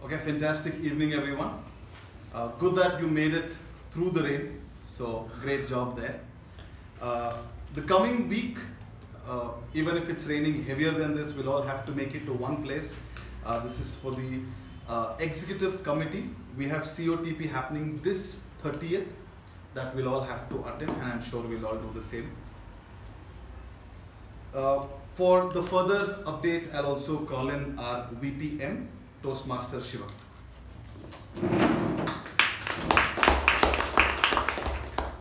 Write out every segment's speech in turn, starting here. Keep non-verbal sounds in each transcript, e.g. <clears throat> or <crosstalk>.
Okay, fantastic evening, everyone. Uh, good that you made it through the rain. So great job there. Uh, the coming week, uh, even if it's raining heavier than this, we'll all have to make it to one place. Uh, this is for the uh, executive committee. We have COTP happening this 30th that we'll all have to attend, and I'm sure we'll all do the same. Uh, for the further update, I'll also call in our VPM, Toastmaster Shiva.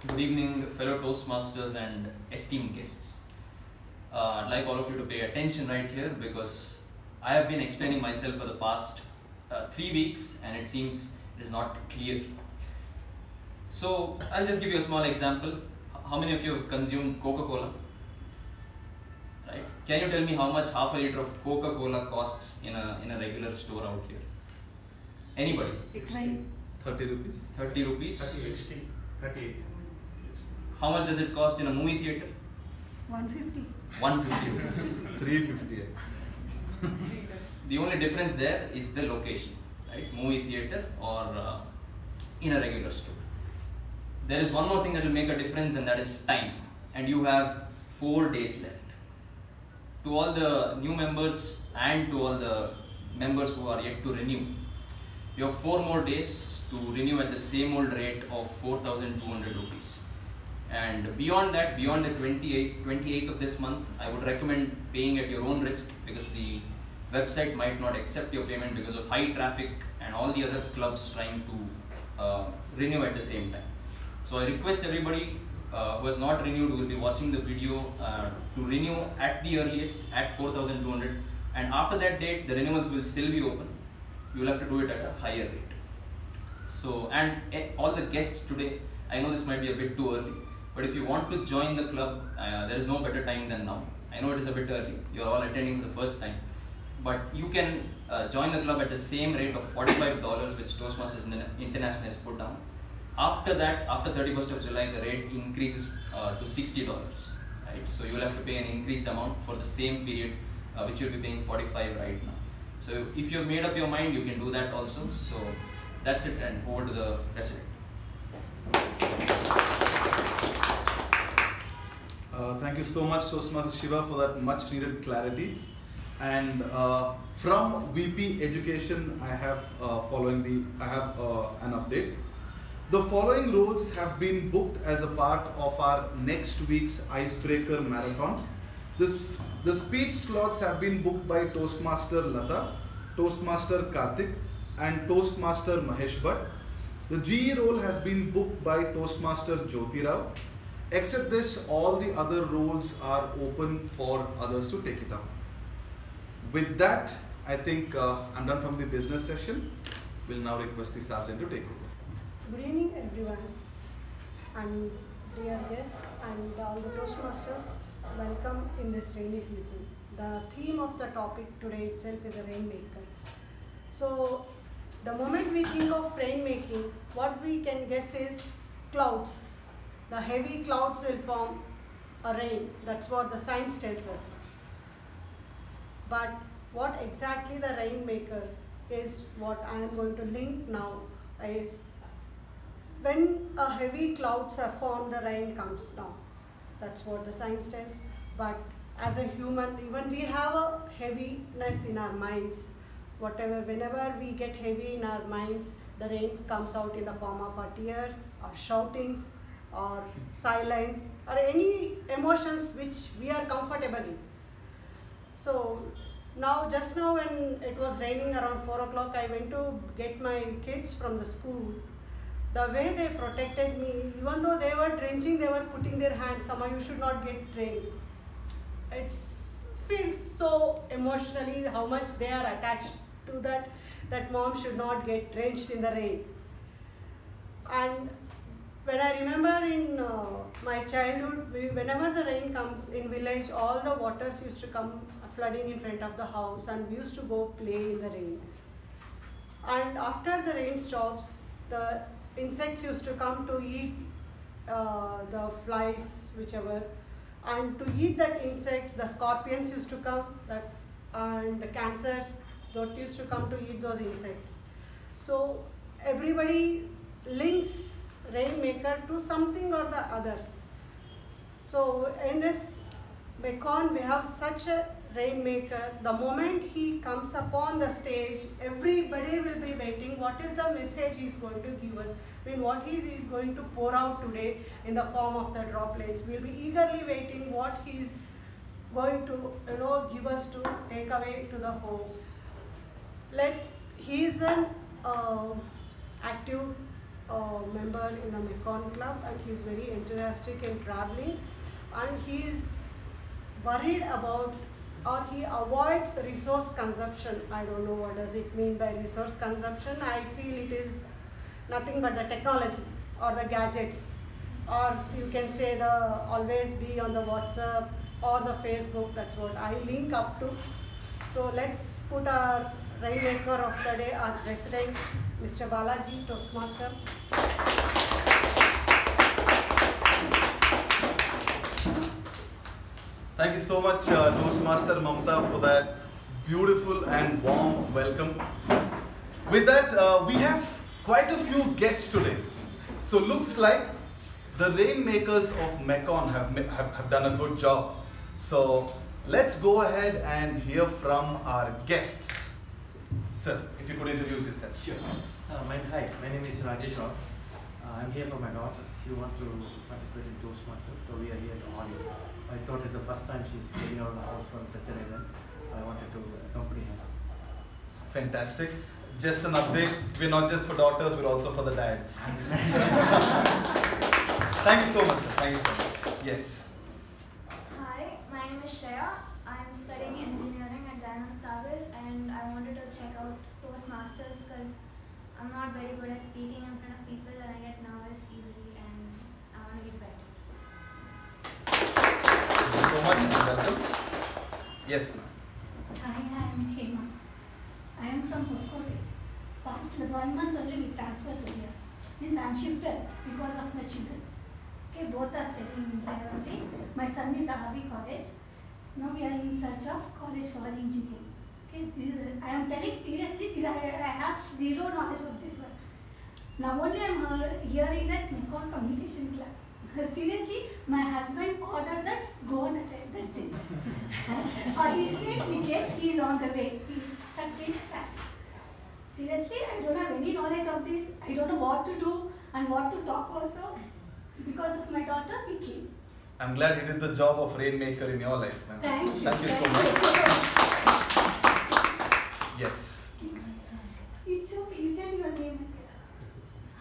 Good evening, fellow Toastmasters and esteemed guests. Uh, I'd like all of you to pay attention right here because I have been explaining myself for the past uh, three weeks and it seems it is not clear. So I'll just give you a small example. How many of you have consumed Coca-Cola? Right? Can you tell me how much half a liter of Coca-Cola costs in a in a regular store out here? Anybody? 30 rupees. 30 rupees. 60, 38. How much does it cost in a movie theater? 150. 150 rupees. <laughs> 350. The only difference there is the location, right? Movie theater or uh, in a regular store. There is one more thing that will make a difference, and that is time. And you have four days left. To all the new members and to all the members who are yet to renew, you have four more days to renew at the same old rate of 4,200 rupees. And beyond that, beyond the 28th, 28th of this month, I would recommend paying at your own risk because the website might not accept your payment because of high traffic and all the other clubs trying to uh, renew at the same time. So I request everybody uh, who has not renewed who will be watching the video uh, to renew at the earliest at 4200 and after that date the renewals will still be open. You will have to do it at a higher rate. So and eh, all the guests today, I know this might be a bit too early, but if you want to join the club, uh, there is no better time than now. I know it is a bit early. You are all attending for the first time, but you can uh, join the club at the same rate of forty-five dollars, which Toastmasters International has put down. After that, after thirty-first of July, the rate increases uh, to sixty dollars. Right, so you will have to pay an increased amount for the same period, uh, which you'll be paying forty-five right now. So if you've made up your mind, you can do that also. So that's it, and over to the president. Uh, thank you so much, Toastmaster Shiva, for that much needed clarity. And uh, from VP Education, I have uh, following the I have uh, an update. The following roles have been booked as a part of our next week's Icebreaker Marathon. This, the speech slots have been booked by Toastmaster Latha, Toastmaster Karthik, and Toastmaster Mahesh Bhatt. The GE role has been booked by Toastmaster Jyothi Rao. Except this, all the other roles are open for others to take it up. With that, I think uh, I'm done from the business session. We'll now request the sergeant to take over. Good evening, everyone. And dear guests and all the Toastmasters, welcome in this rainy season. The theme of the topic today itself is a rainmaker. So, the moment we think of rainmaking, what we can guess is clouds. The heavy clouds will form a rain. That's what the science tells us. But what exactly the rainmaker is what I am going to link now is when a heavy clouds are formed, the rain comes down. That's what the science tells. But as a human, even we have a heaviness in our minds. Whatever, whenever we get heavy in our minds, the rain comes out in the form of our tears, or shoutings, or silence, or any emotions which we are comfortable in. So now, just now when it was raining around 4 o'clock, I went to get my kids from the school. The way they protected me, even though they were drenching, they were putting their hands, somehow you should not get rain. It feels so emotionally how much they are attached to that, that mom should not get drenched in the rain. And when I remember in uh, my childhood, we, whenever the rain comes in village, all the waters used to come flooding in front of the house, and we used to go play in the rain. And after the rain stops, the insects used to come to eat uh, the flies, whichever, and to eat that insects, the scorpions used to come, that, and the cancer, that used to come to eat those insects. So everybody links Rainmaker to something or the other. So in this Mecon, we have such a rainmaker. The moment he comes upon the stage, everybody will be waiting. What is the message he's going to give us? I mean, what he is going to pour out today in the form of the droplets. We'll be eagerly waiting what he's going to, you know, give us to take away to the home. Let he is an uh, active uh, member in the Mecon Club and he's very enthusiastic in traveling and he is worried about or he avoids resource consumption. I don't know what does it mean by resource consumption. I feel it is nothing but the technology or the gadgets or you can say the always be on the WhatsApp or the Facebook. That's what I link up to. So let's put our rainmaker of the day, our president, Mr. Balaji Toastmaster. Thank you so much, uh, Toastmaster Mamta, for that beautiful and warm welcome. With that, uh, we have quite a few guests today. So looks like the rainmakers of Mecon have, have, have done a good job. So let's go ahead and hear from our guests. Sir, if you could introduce yourself. Sure. Uh, my, hi, my name is Rajesh Rao. Uh, I'm here for my daughter. She wants to participate in Toastmasters, so we are here to honor. I thought it's the first time she's getting out of the house for such an event, so I wanted to accompany her. Fantastic. Just an update, we're not just for daughters, we're also for the dads. <laughs> Thank you so much, sir. Thank you so much. Yes. Hi, my name is Shreya. I'm studying engineering at Dayanand Sagar and I wanted to check out Toastmasters because I'm not very good at speaking in front of people and I get nervous much. Yes, ma'am. Hi, I am Hema. I am from Hoskote. Past one month only we transferred to here. Means I am shifted because of my children. Okay, both are studying here only. My son is Ahavi College. Now we are in search of college for engineering. Okay, this, I am telling seriously, <laughs> I, I have zero knowledge of this one. Now only I am hear- uh, hearing that Mecon Communication Club. <laughs> Seriously, my husband ordered that go and attend. That's <laughs> it. Uh, or he said we get he's on the way. He's stuck in traffic. Seriously, I don't have any knowledge of this. I don't know what to do and what to talk also. Because of my daughter, we came. I'm glad you did the job of rainmaker in your life, ma'am. Thank you. Thank you so much. Yes. you. It's okay. You tell your name.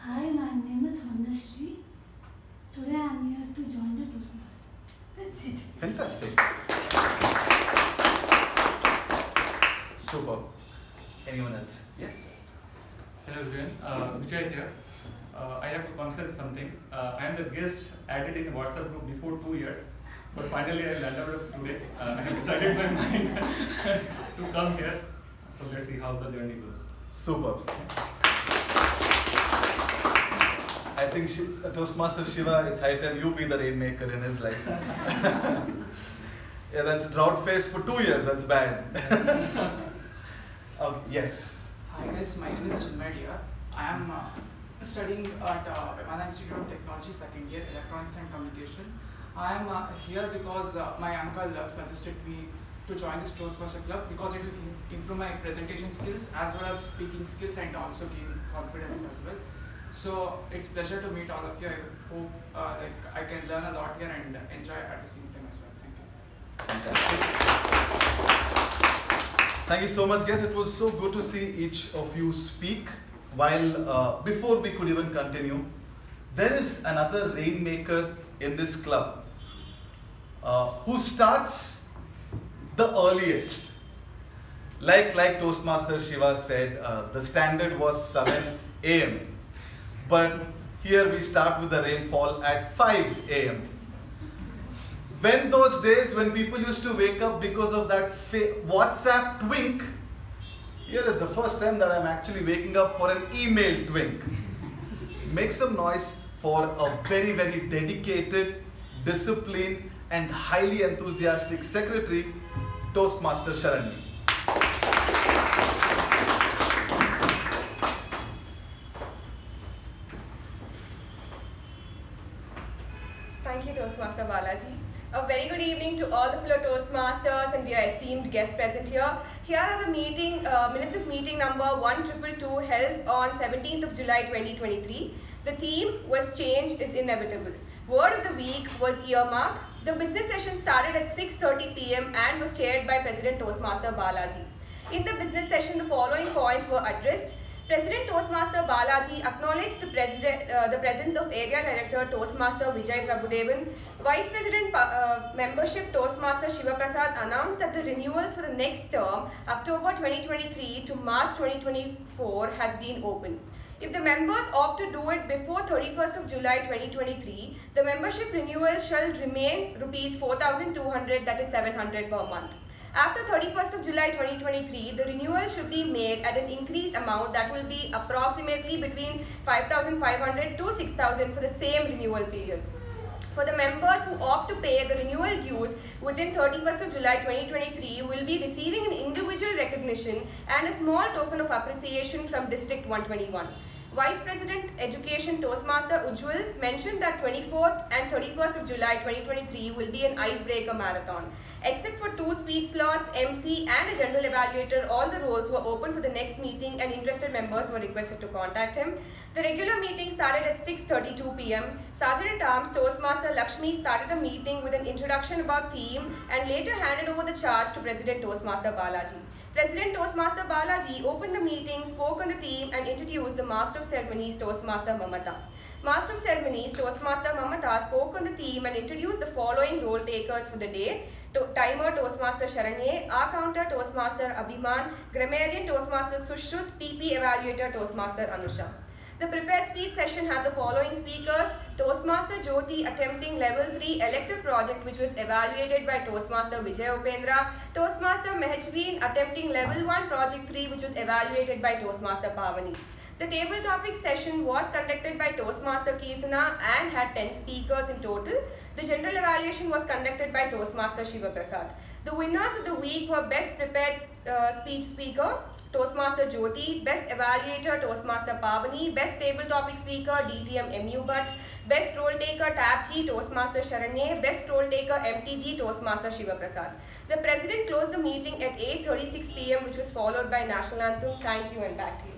Hi, my name is Vanashri. Today I am here to join the Toastmasters. That's it. Fantastic. Super. Anyone else? Yes. Hello everyone, uh, Vijay here. Uh, I have to confess something. Uh, I am the guest added in the WhatsApp group before two years, but finally I landed up today. Uh, I have decided my mind <laughs> to come here. So let's see how the journey goes. Superb. I think uh, Toastmaster Shiva, it's high time you be the rainmaker in his life. <laughs> yeah, that's drought phase for two years. That's bad. oh, <laughs> yes. Hi guys, my name is Chinmay Dear. I am uh, studying at uh, Institute of Technology, second year, Electronics and Communication. I am uh, here because uh, my uncle uh, suggested me to join this Toastmaster Club because it will improve my presentation skills as well as speaking skills and also gain confidence as well. So it's pleasure to meet all of you. I hope uh, like I can learn a lot here and enjoy at the same time as well. Thank you. Thank you so much, guys. It was so good to see each of you speak. While uh, before we could even continue, there is another rainmaker in this club uh, who starts the earliest. Like like Toastmaster Shiva said, uh, the standard was 7 a.m. But here we start with the rainfall at 5 a.m when those days when people used to wake up because of that WhatsApp twink, here is the first time that I'm actually waking up for an email twink. Make some noise for a very, very dedicated, disciplined, and highly enthusiastic secretary, Toastmaster Sharanye. Evening to all the fellow Toastmasters and their esteemed guests present here. Here are the meeting uh, minutes of meeting number 1222 held on 17th of July 2023. The theme was change is inevitable. Word of the week was earmark. The business session started at 6.30 pm and was chaired by President Toastmaster Balaji. In the business session, the following points were addressed. President Toastmaster Balaji acknowledged the, uh, the presence of Area Director Toastmaster Vijay Prabhudevan. Vice President uh, Membership Toastmaster Shiva Prasad announced that the renewals for the next term, October 2023 to March 2024, has been open. If the members opt to do it before 31st of July 2023, the membership renewal shall remain rupees 4200 that is 700 per month. After 31st of July 2023, the renewal should be made at an increased amount that will be approximately between 5500 to 6000 for the same renewal period. For the members who opt to pay the renewal dues within 31st of July 2023 will be receiving an individual recognition and a small token of appreciation from District 121. Vice President Education Toastmaster Ujjwal mentioned that 24th and 31st of July 2023 will be an icebreaker marathon. Except for two speech slots, MC and a general evaluator, all the roles were open for the next meeting and interested members were requested to contact him. The regular meeting started at 6.32 pm. Sergeant at Arms Toastmaster Lakshmi started the meeting with an introduction about theme and later handed over the charge to President Toastmaster Balaji. President Toastmaster Balaji opened the meeting, spoke on the theme and introduced the Master of Ceremonies Toastmaster Mamatha. Master of Ceremonies Toastmaster Mamatha spoke on the theme and introduced the following role takers for the day. To timer Toastmaster Sharanye, Ah-Counter Toastmaster Abhimaan, Grammarian Toastmaster Sushruth, PP Evaluator Toastmaster Anusha. The prepared speech session had the following speakers. Toastmaster Jyothi attempting level 3 elective project which was evaluated by Toastmaster Vijay Upendra. Toastmaster Mehjabin attempting level 1 project 3 which was evaluated by Toastmaster Pavani. The table topic session was conducted by Toastmaster Keerthana and had 10 speakers in total. The general evaluation was conducted by Toastmaster Shiva Prasad. The winners of the week were Best Prepared uh, Speech Speaker, Toastmaster Jyothi, Best Evaluator Toastmaster Pavani, Best Table Topic Speaker DTM MU Bhat, Best Role Taker Tab G Toastmaster Sharanye, Best Role Taker MTG Toastmaster Shiva Prasad. The President closed the meeting at 8.36 pm which was followed by National Anthem. Thank you and back to you.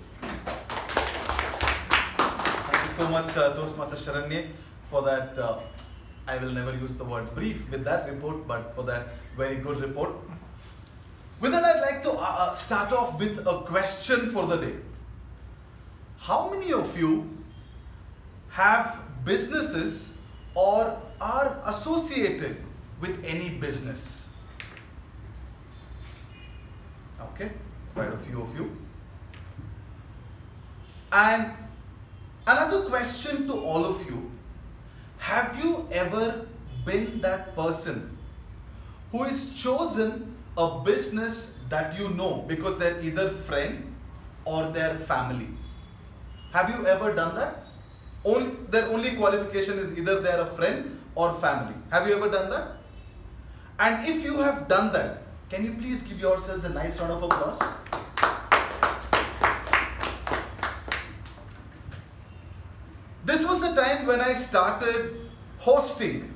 Thank you so much, uh, Toastmaster Sharanye, for that. Uh, I will never use the word brief with that report, but for that very good report. With that, I'd like to uh, uh, start off with a question for the day. How many of you have businesses or are associated with any business? Okay, quite a few of you. And another question to all of you have you ever been that person who is chosen a business that you know because they're either friend or their family. Have you ever done that? Only, their only qualification is either they're a friend or family. Have you ever done that? And if you have done that, can you please give yourselves a nice round of applause? This was the time when I started hosting.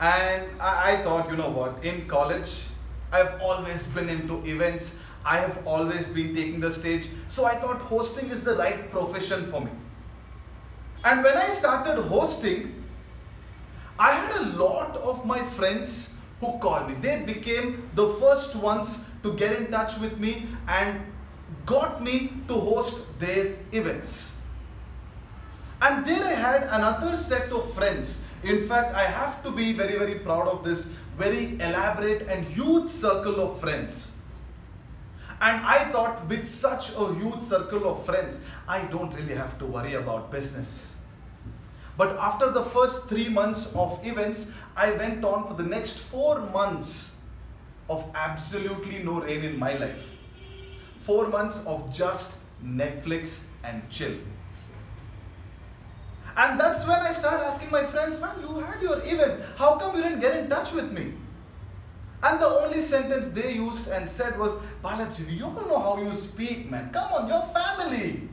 And I, I thought, you know what, in college, I've always been into events. I have always been taking the stage. So I thought hosting is the right profession for me. And when I started hosting, I had a lot of my friends who called me. They became the first ones to get in touch with me and got me to host their events. And there I had another set of friends. In fact, I have to be very, very proud of this very elaborate and huge circle of friends. And I thought with such a huge circle of friends, I don't really have to worry about business. But after the first three months of events, I went on for the next four months of absolutely no rain in my life. Four months of just Netflix and chill. And that's when I started asking my friends, man, you had your event. How come you didn't get in touch with me? And the only sentence they used and said was, Balaji, we all know how you speak, man. Come on, your family.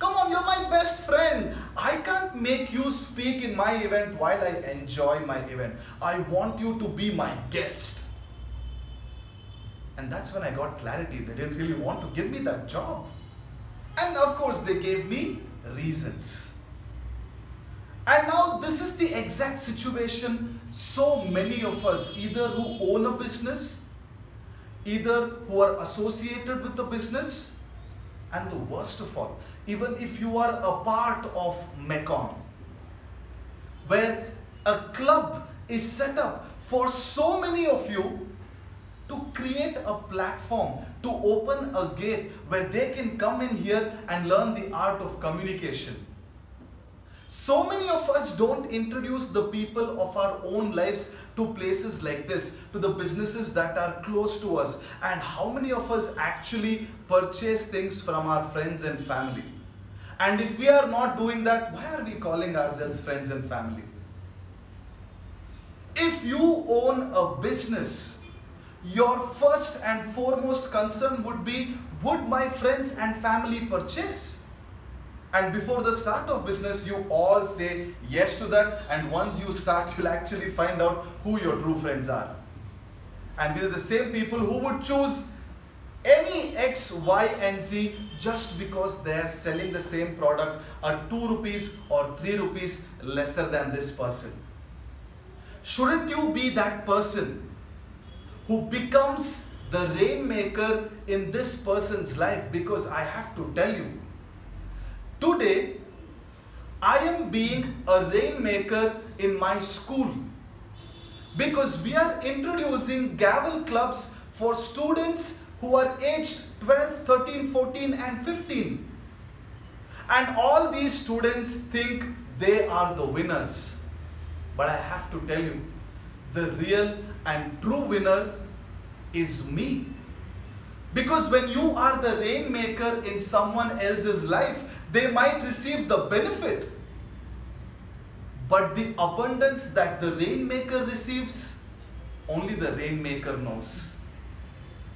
Come on, you're my best friend. I can't make you speak in my event while I enjoy my event. I want you to be my guest. And that's when I got clarity. They didn't really want to give me that job. And of course, they gave me reasons. And now, this is the exact situation so many of us, either who own a business, either who are associated with the business, and the worst of all, even if you are a part of Mecon, where a club is set up for so many of you to create a platform, to open a gate where they can come in here and learn the art of communication. So many of us don't introduce the people of our own lives to places like this, to the businesses that are close to us. And how many of us actually purchase things from our friends and family? And if we are not doing that, why are we calling ourselves friends and family? If you own a business, your first and foremost concern would be would my friends and family purchase? And before the start of business, you all say yes to that. And once you start, you'll actually find out who your true friends are. And these are the same people who would choose any X, Y, and Z just because they are selling the same product at 2 rupees or 3 rupees lesser than this person. Shouldn't you be that person who becomes the rainmaker in this person's life because I have to tell you, today I am being a rainmaker in my school because we are introducing gavel clubs for students who are aged 12, 13, 14 and 15. And all these students think they are the winners. But I have to tell you, the real and true winner is me. Because when you are the rainmaker in someone else's life, they might receive the benefit. But the abundance that the rainmaker receives, only the rainmaker knows.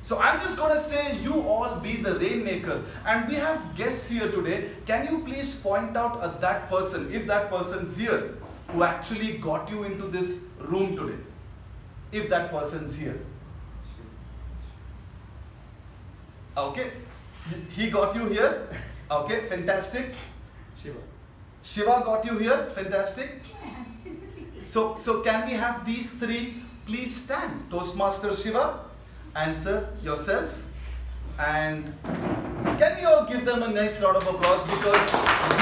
So I'm just going to say you all be the rainmaker. And we have guests here today. Can you please point out at that person, if that person's here, who actually got you into this room today? If that person's here. Okay, he got you here. Okay, fantastic. Shiva. Shiva got you here. Fantastic. So, so can we have these three please stand? Toastmaster Shiva, answer yourself. And can we all give them a nice round of applause because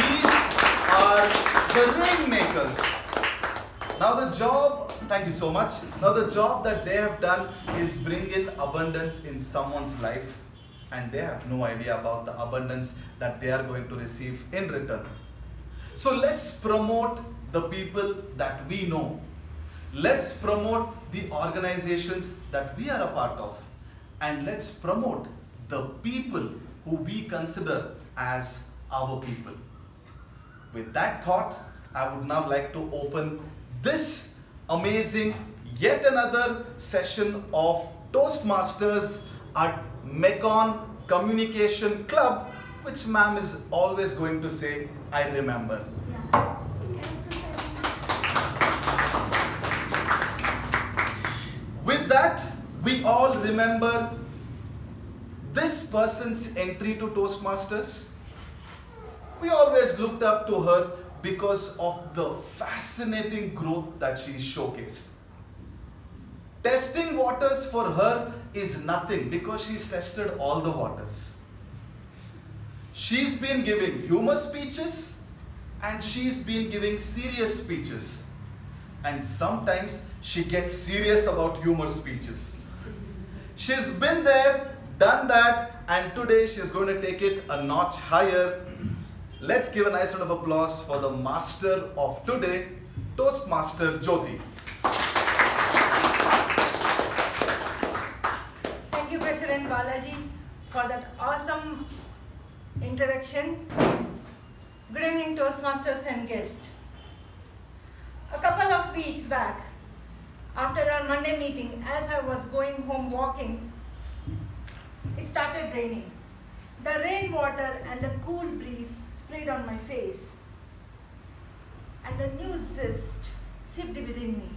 these are the rainmakers. Now the job, thank you so much. Now the job that they have done is bring in abundance in someone's life and they have no idea about the abundance that they are going to receive in return. So let's promote the people that we know. Let's promote the organizations that we are a part of. And let's promote the people who we consider as our people. With that thought, I would now like to open this amazing yet another session of Toastmasters at Mecon Communication Club, which ma'am is always going to say, I remember. With that, we all remember this person's entry to Toastmasters. We always looked up to her because of the fascinating growth that she showcased. Testing waters for her is nothing because she's tested all the waters. She's been giving humor speeches and she's been giving serious speeches. And sometimes she gets serious about humor speeches. She's been there, done that, and today she's going to take it a notch higher. Let's give a nice round of applause for the master of today, Toastmaster Jyothi. Thank you, President Balaji, for that awesome introduction. Good evening, Toastmasters and guests. A couple of weeks back, after our Monday meeting, as I was going home walking, it started raining. The rainwater and the cool breeze sprayed on my face, and a new zest sipped within me.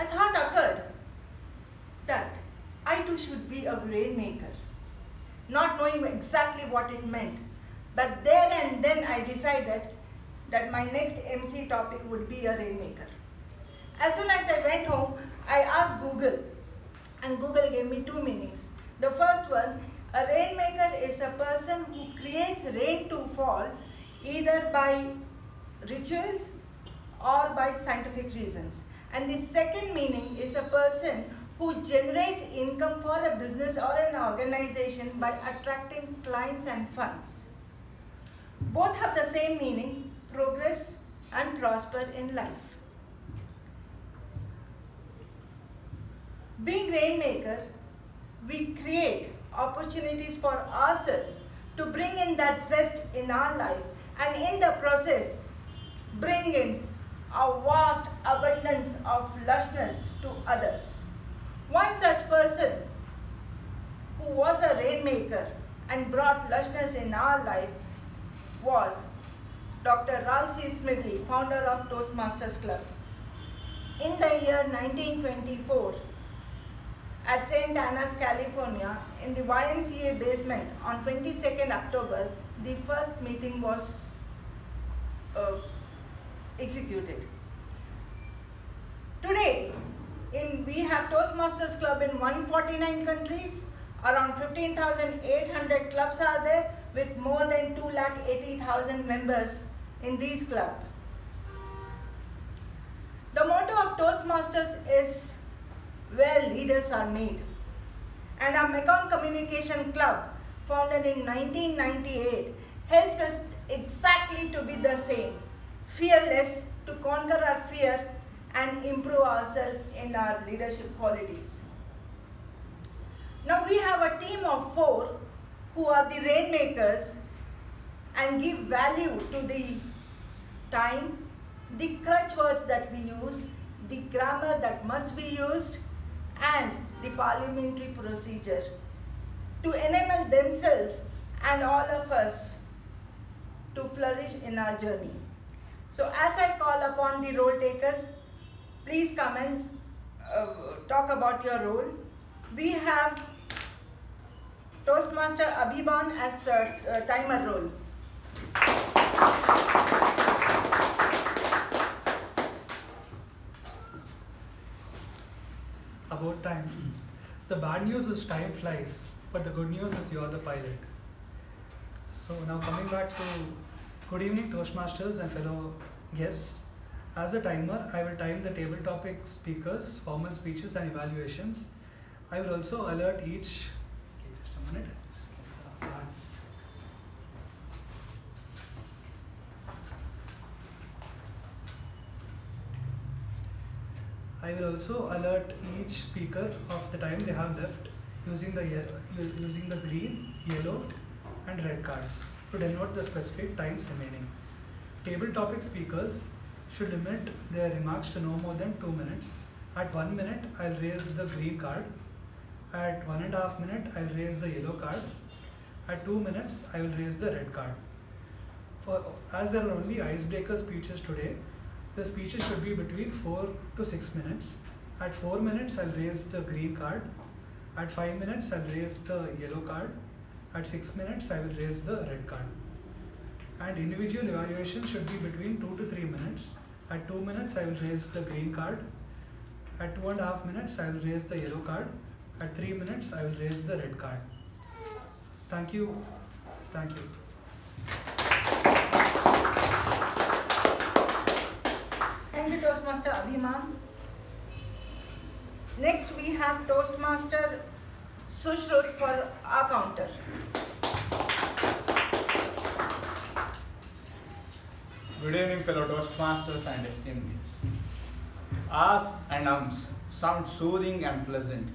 A thought occurred that I too should be a rainmaker, not knowing exactly what it meant. But there and then I decided that my next MC topic would be a rainmaker. As soon as I went home, I asked Google, and Google gave me two meanings. The first one, a rainmaker is a person who creates rain to fall either by rituals or by scientific reasons. And the second meaning is a person who generates income for a business or an organization by attracting clients and funds. Both have the same meaning, progress and prosper in life. Being rainmaker, we create opportunities for ourselves to bring in that zest in our life and in the process bring in a vast abundance of lushness to others. One such person who was a rainmaker and brought lushness in our life was Dr. Ralph C. Smedley, founder of Toastmasters Club. In the year 1924, at Santa Ana's, California, in the YMCA basement on 22nd October, the first meeting was uh, executed. Today, in, we have Toastmasters Club in 149 countries. Around 15,800 clubs are there with more than 2,80,000 members in these club. The motto of Toastmasters is where leaders are made. And our Mecon Communication Club, founded in 1998, helps us exactly to be the same, fearless, to conquer our fear and improve ourselves in our leadership qualities. Now we have a team of four who are the rainmakers and give value to the time, the crutch words that we use, the grammar that must be used, and the parliamentary procedure to enable themselves and all of us to flourish in our journey. So as I call upon the role takers, please come and uh, talk about your role. We have Toastmaster Abhimaan as uh, uh, timer role. About time. The bad news is time flies, but the good news is you're the pilot. So now coming back to good evening Toastmasters and fellow guests. As a timer, I will time the table topic speakers, formal speeches and evaluations. I will also alert each, okay, just a minute. I will also alert each speaker of the time they have left using the using the green, yellow, and red cards to denote the specific times remaining. Table topic speakers should limit their remarks to no more than two minutes. At one minute, I'll raise the green card. At one and a half minute, I'll raise the yellow card. At two minutes, I will raise the red card. For as there are only icebreaker speeches today, the speeches should be between four to six minutes. At four minutes, I'll raise the green card. At five minutes, I'll raise the yellow card. At six minutes, I will raise the red card. And individual evaluation should be between two to three minutes. At two minutes, I will raise the green card. At two and a half minutes, I will raise the yellow card. At three minutes, I will raise the red card. Thank you. Thank you. Thank you, Toastmaster Abhimaan. Next, we have Toastmaster Sushruth for Ah-Counter. Good evening, fellow Toastmasters and esteemed guests. As and ums sound soothing and pleasant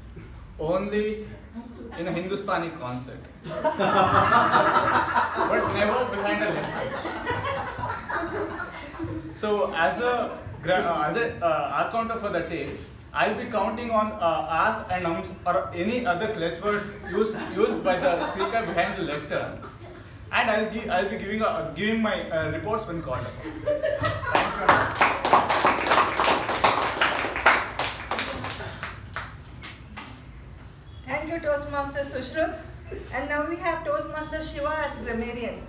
only in a Hindustani concert, <laughs> but never behind a lecture. So, as a uh, as a uh, Ah-Counter for the day, I'll be counting on uh, as and ums or any other crutch word used used by the speaker behind the lectern and I'll, give, I'll be giving, a, giving my uh, reports when called upon. Thank you. Thank you, Toastmaster Sushruth. And now we have Toastmaster Shiva as grammarian.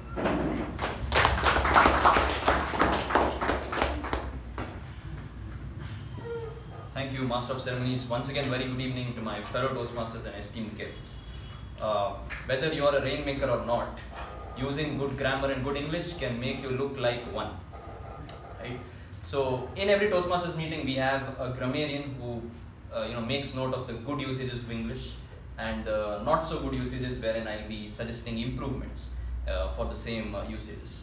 Thank you, Master of Ceremonies. Once again, very good evening to my fellow Toastmasters and esteemed guests. Uh, whether you are a rainmaker or not, using good grammar and good English can make you look like one. Right? So, in every Toastmasters meeting, we have a grammarian who uh, you know makes note of the good usages of English and the not so good usages, wherein I'll be suggesting improvements uh, for the same uh, usages.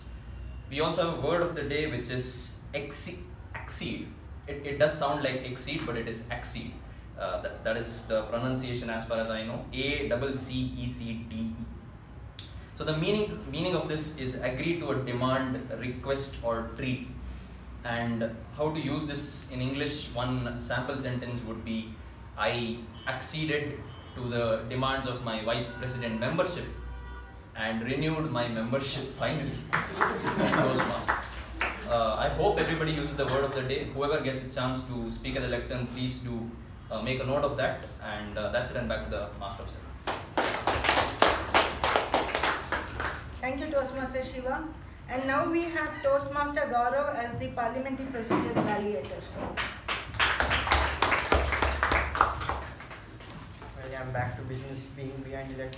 We also have a word of the day which is accede. It, it does sound like exceed, but it is accede. Uh, that, that is the pronunciation as far as I know. A double C E C D E. So the meaning meaning of this is agree to a demand, request, or treat. And how to use this in English? One sample sentence would be I acceded to the demands of my vice president membership and renewed my membership finally. <laughs> Uh, I hope everybody uses the word of the day. Whoever gets a chance to speak at the lectern, please do uh, make a note of that. And uh, that's it, and back to the Master of Ceremonies. Thank you, Toastmaster Shiva. And now we have Toastmaster Gaurav as the parliamentary procedure evaluator. Well, I'm back to business being behind the.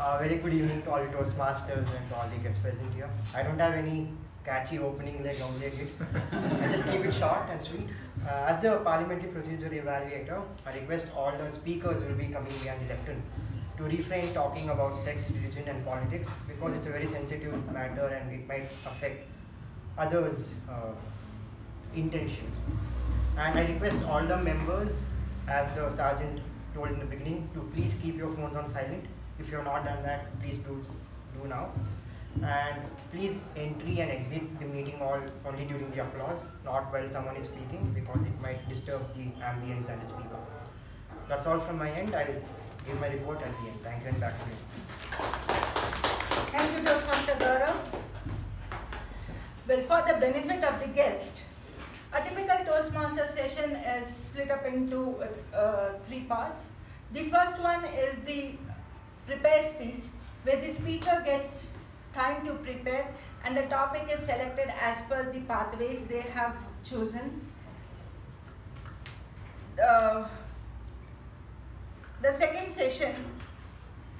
Uh, very good evening to all the Toastmasters and to all the guests present here. I don't have any catchy opening like I did. I just keep it short and sweet. Uh, as the parliamentary procedure evaluator, I request all the speakers will be coming behind the lectern to refrain talking about sex, religion and politics because it's a very sensitive matter and it might affect others' uh, intentions. And I request all the members, as the sergeant told in the beginning, to please keep your phones on silent. If you have not done that, please do do now. And please entry and exit the meeting all only during the applause, not while someone is speaking, because it might disturb the ambience and the speaker. That's all from my end. I'll give my report at the end. Thank you and back to you. Thank you, Toastmaster Gaurav. Well, for the benefit of the guest, a typical Toastmaster session is split up into uh, three parts. The first one is the prepared speech, where the speaker gets time to prepare and the topic is selected as per the pathways they have chosen. Uh, the second session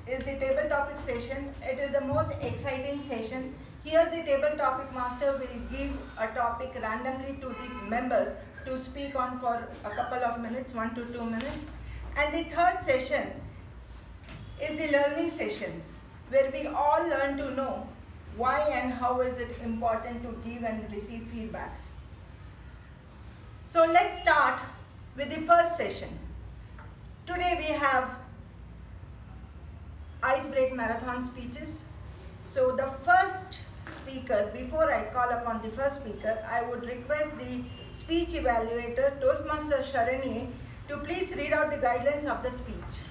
is the table topic session. It is the most exciting session. Here the table topic master will give a topic randomly to the members to speak on for a couple of minutes, one to two minutes. And the third session is the learning session where we all learn to know why and how is it important to give and receive feedbacks. So let's start with the first session. Today we have ice break marathon speeches. So the first speaker, before I call upon the first speaker, I would request the speech evaluator, Toastmaster Sharanye, to please read out the guidelines of the speech.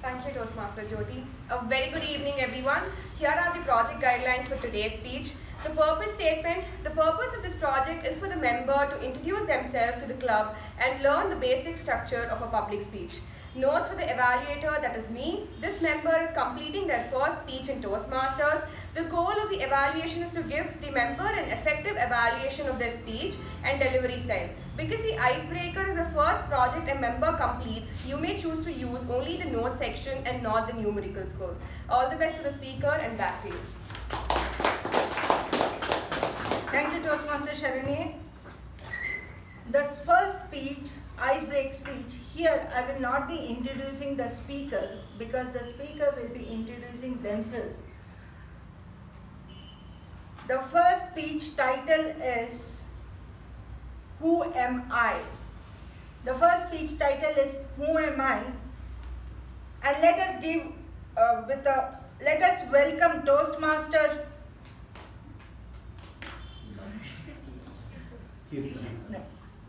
Thank you, Toastmaster Jyothi. A very good evening, everyone. Here are the project guidelines for today's speech. The purpose statement. The purpose of this project is for the member to introduce themselves to the club and learn the basic structure of a public speech. Notes for the evaluator, that is me. This member is completing their first speech in Toastmasters. The goal of the evaluation is to give the member an effective evaluation of their speech and delivery style. Because the icebreaker is the first project a member completes, you may choose to use only the note section and not the numerical score. All the best to the speaker and back to you. Thank you, Toastmaster Sharanye. The first speech, icebreak speech, here I will not be introducing the speaker because the speaker will be introducing themselves. The first speech title is Who Am I? The first speech title is Who Am I? And let us give uh, with a let us welcome Toastmaster.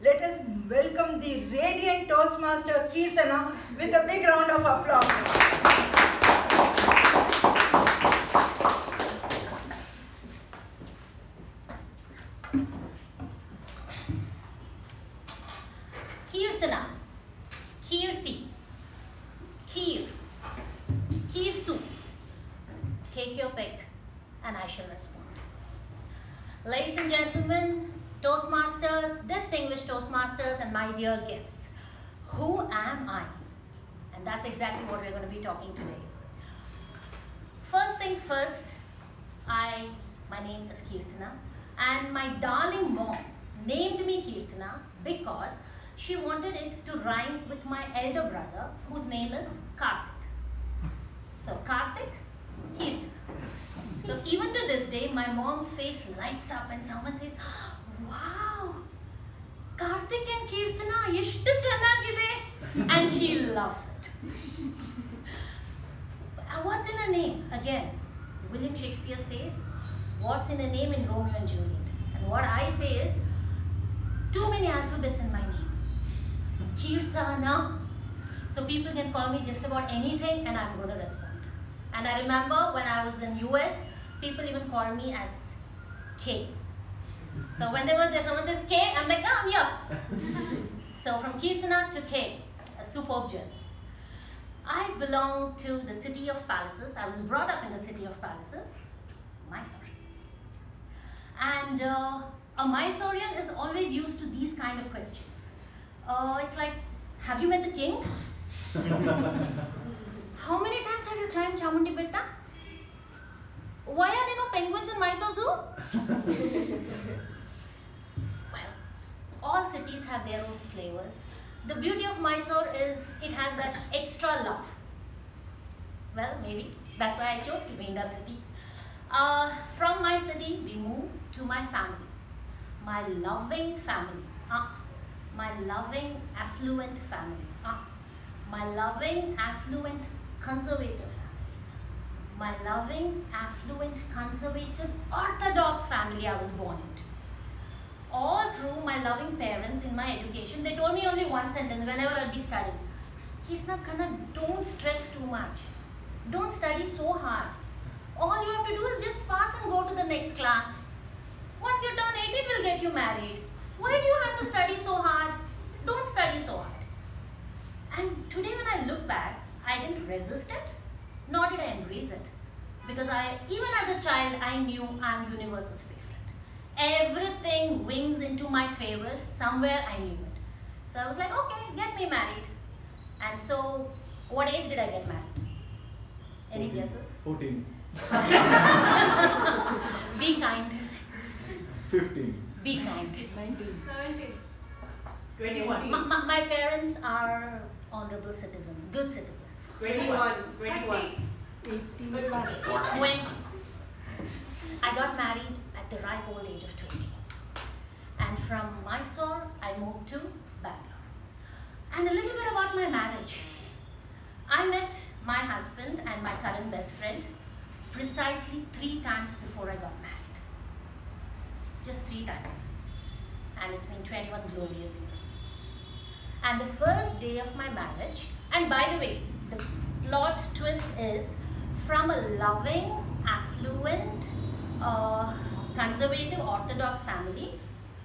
Let us welcome the radiant Toastmaster Keerthana with a big round of applause. Keerthana, Kirti, Kir, Kirtu. Take your pick and I shall respond. Ladies and gentlemen, Toastmasters, distinguished Toastmasters, and my dear guests, who am I? And that's exactly what we're going to be talking today. First things first, I, my name is Keerthana, and my darling mom named me Keerthana because she wanted it to rhyme with my elder brother, whose name is Karthik. So Karthik, Keerthana. So even to this day, my mom's face lights up when someone says, "Wow, and she loves it. Uh, what's in a name? Again, William Shakespeare says, what's in a name in Romeo and Juliet? And what I say is, too many alphabets in my name. Keerthana. So people can call me just about anything and I'm going to respond. And I remember when I was in US, people even call me as King. So whenever there's someone says K, I'm like, oh, I'm here. so from Keerthana to K, a superb journey. I belong to the city of palaces. I was brought up in the city of palaces, Mysore. And uh, a Mysorean is always used to these kind of questions. Uh, it's like, have you met the king? <laughs> How many times have you climbed Chamundi Betta? Why are there no penguins in Mysore Zoo? Well, all cities have their own flavors. The beauty of Mysore is it has that extra love. Well, maybe that's why I chose to be in that city. Uh, from my city, we move to my family, my loving family. Uh, my loving, affluent family. Uh, my loving, affluent, conservative family. My loving, affluent, conservative, orthodox family I was born into. All through my loving parents in my education, they told me only one sentence whenever I'd be studying. Keerthana Khanna, don't stress too much. Don't study so hard. All you have to do is just pass and go to the next class. Once you turn 18, we'll get you married. Why do you have to study so hard? Don't study so hard. And today when I look back, I didn't resist it, nor did I embrace it. Because I, even as a child, I knew I'm universe's favorite. Everything wings into my favor, somewhere I knew it. So I was like, okay, get me married. And so, what age did I get married? Any guesses? 14. <laughs> Be kind. 15. Be kind. 19. 17. 21. My, my, my parents are honorable citizens, good citizens. 21. 21. 18 plus. 20. I got married at the ripe old age of 20. And from Mysore, I moved to Bangalore. And a little bit about my marriage. I met my husband and my current best friend precisely three times before I got married. Just three times. And it's been 21 glorious years. And the first day of my marriage, and by the way, the plot twist is from a loving, affluent, uh, conservative, orthodox family,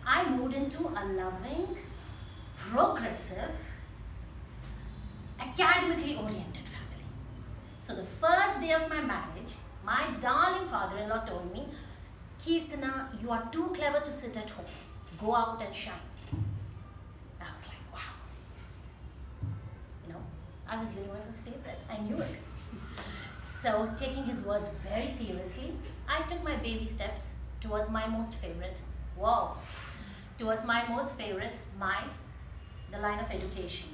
I moved into a loving, progressive, academically oriented family. So the first day of my marriage, my darling father-in-law told me, Keerthana, you are too clever to sit at home. Go out and shine. I was like, wow. You know, I was universe's favorite. I knew it. So, taking his words very seriously, I took my baby steps towards my most favorite. Wow. Towards my most favorite, my the line of education,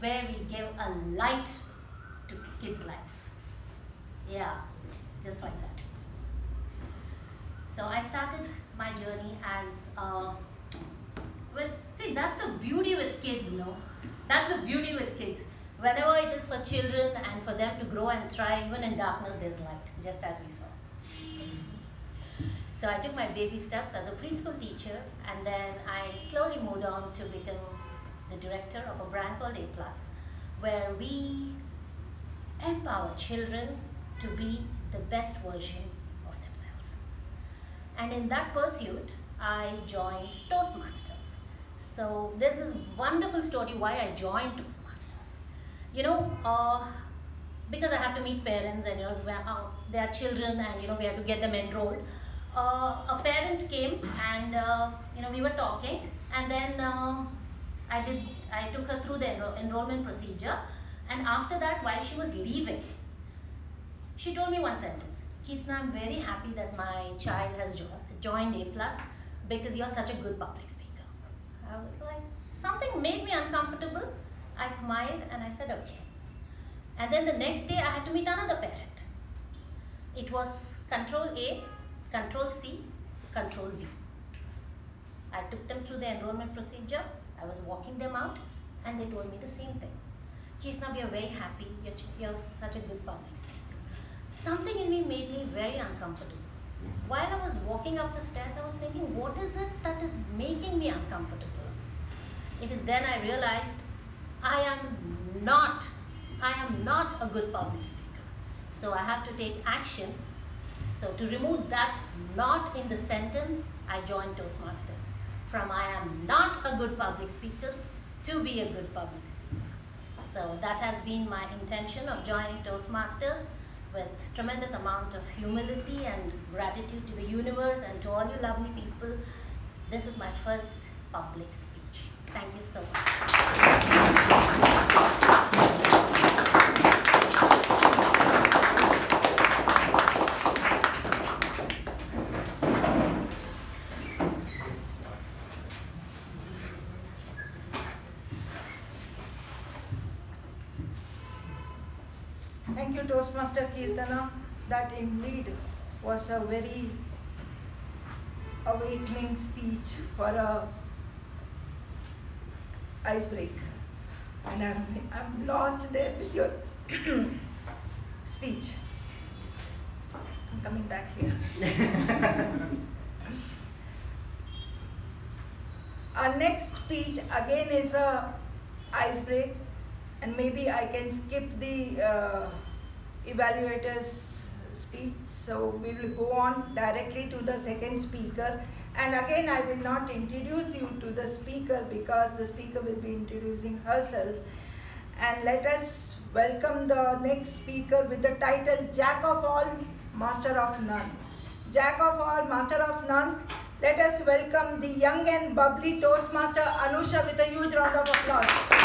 where we give a light to kids' lives. Yeah, just like that. So I started my journey as uh, with see that's the beauty with kids, no? That's the beauty with kids. Whenever it is for children and for them to grow and thrive, even in darkness, there's light, just as we saw. So I took my baby steps as a preschool teacher and then I slowly moved on to become the director of a brand called A Plus where we empower children to be the best version of themselves. And in that pursuit, I joined Toastmasters. So there's this wonderful story why I joined Toastmasters. You know, uh, because I have to meet parents and you know uh, they are children and you know we have to get them enrolled. Uh, a parent came and uh, you know we were talking and then uh, I did I took her through the enro enrollment procedure and after that while she was leaving she told me one sentence Keerthana I'm very happy that my child has jo joined A plus because you're such a good public speaker I was like something made me uncomfortable I smiled and I said okay and then the next day I had to meet another parent it was control A control C control V I took them through the enrollment procedure I was walking them out and they told me the same thing. Keerthana, we are very happy. You're, you're such a good public. Something in me made me very uncomfortable. While I was walking up the stairs, I was thinking, what is it that is making me uncomfortable? It is then I realized I am not, I am not a good public speaker. So I have to take action. So to remove that not in the sentence, I joined Toastmasters from I am not a good public speaker to be a good public speaker. So that has been my intention of joining Toastmasters with tremendous amount of humility and gratitude to the universe and to all you lovely people. This is my first public speech. Thank you so much. Thank you, Toastmaster Keerthana. That indeed was a very awakening speech for a ice break. And I'm, I'm lost there with your <clears throat> speech. I'm coming back here. <laughs> Our next speech again is a ice break and maybe I can skip the uh, evaluator's speech. So we will go on directly to the second speaker. And again, I will not introduce you to the speaker because the speaker will be introducing herself. And let us welcome the next speaker with the title Jack of All, Master of None. Jack of all, Master of none. Let us welcome the young and bubbly Toastmaster Anusha with a huge round of applause.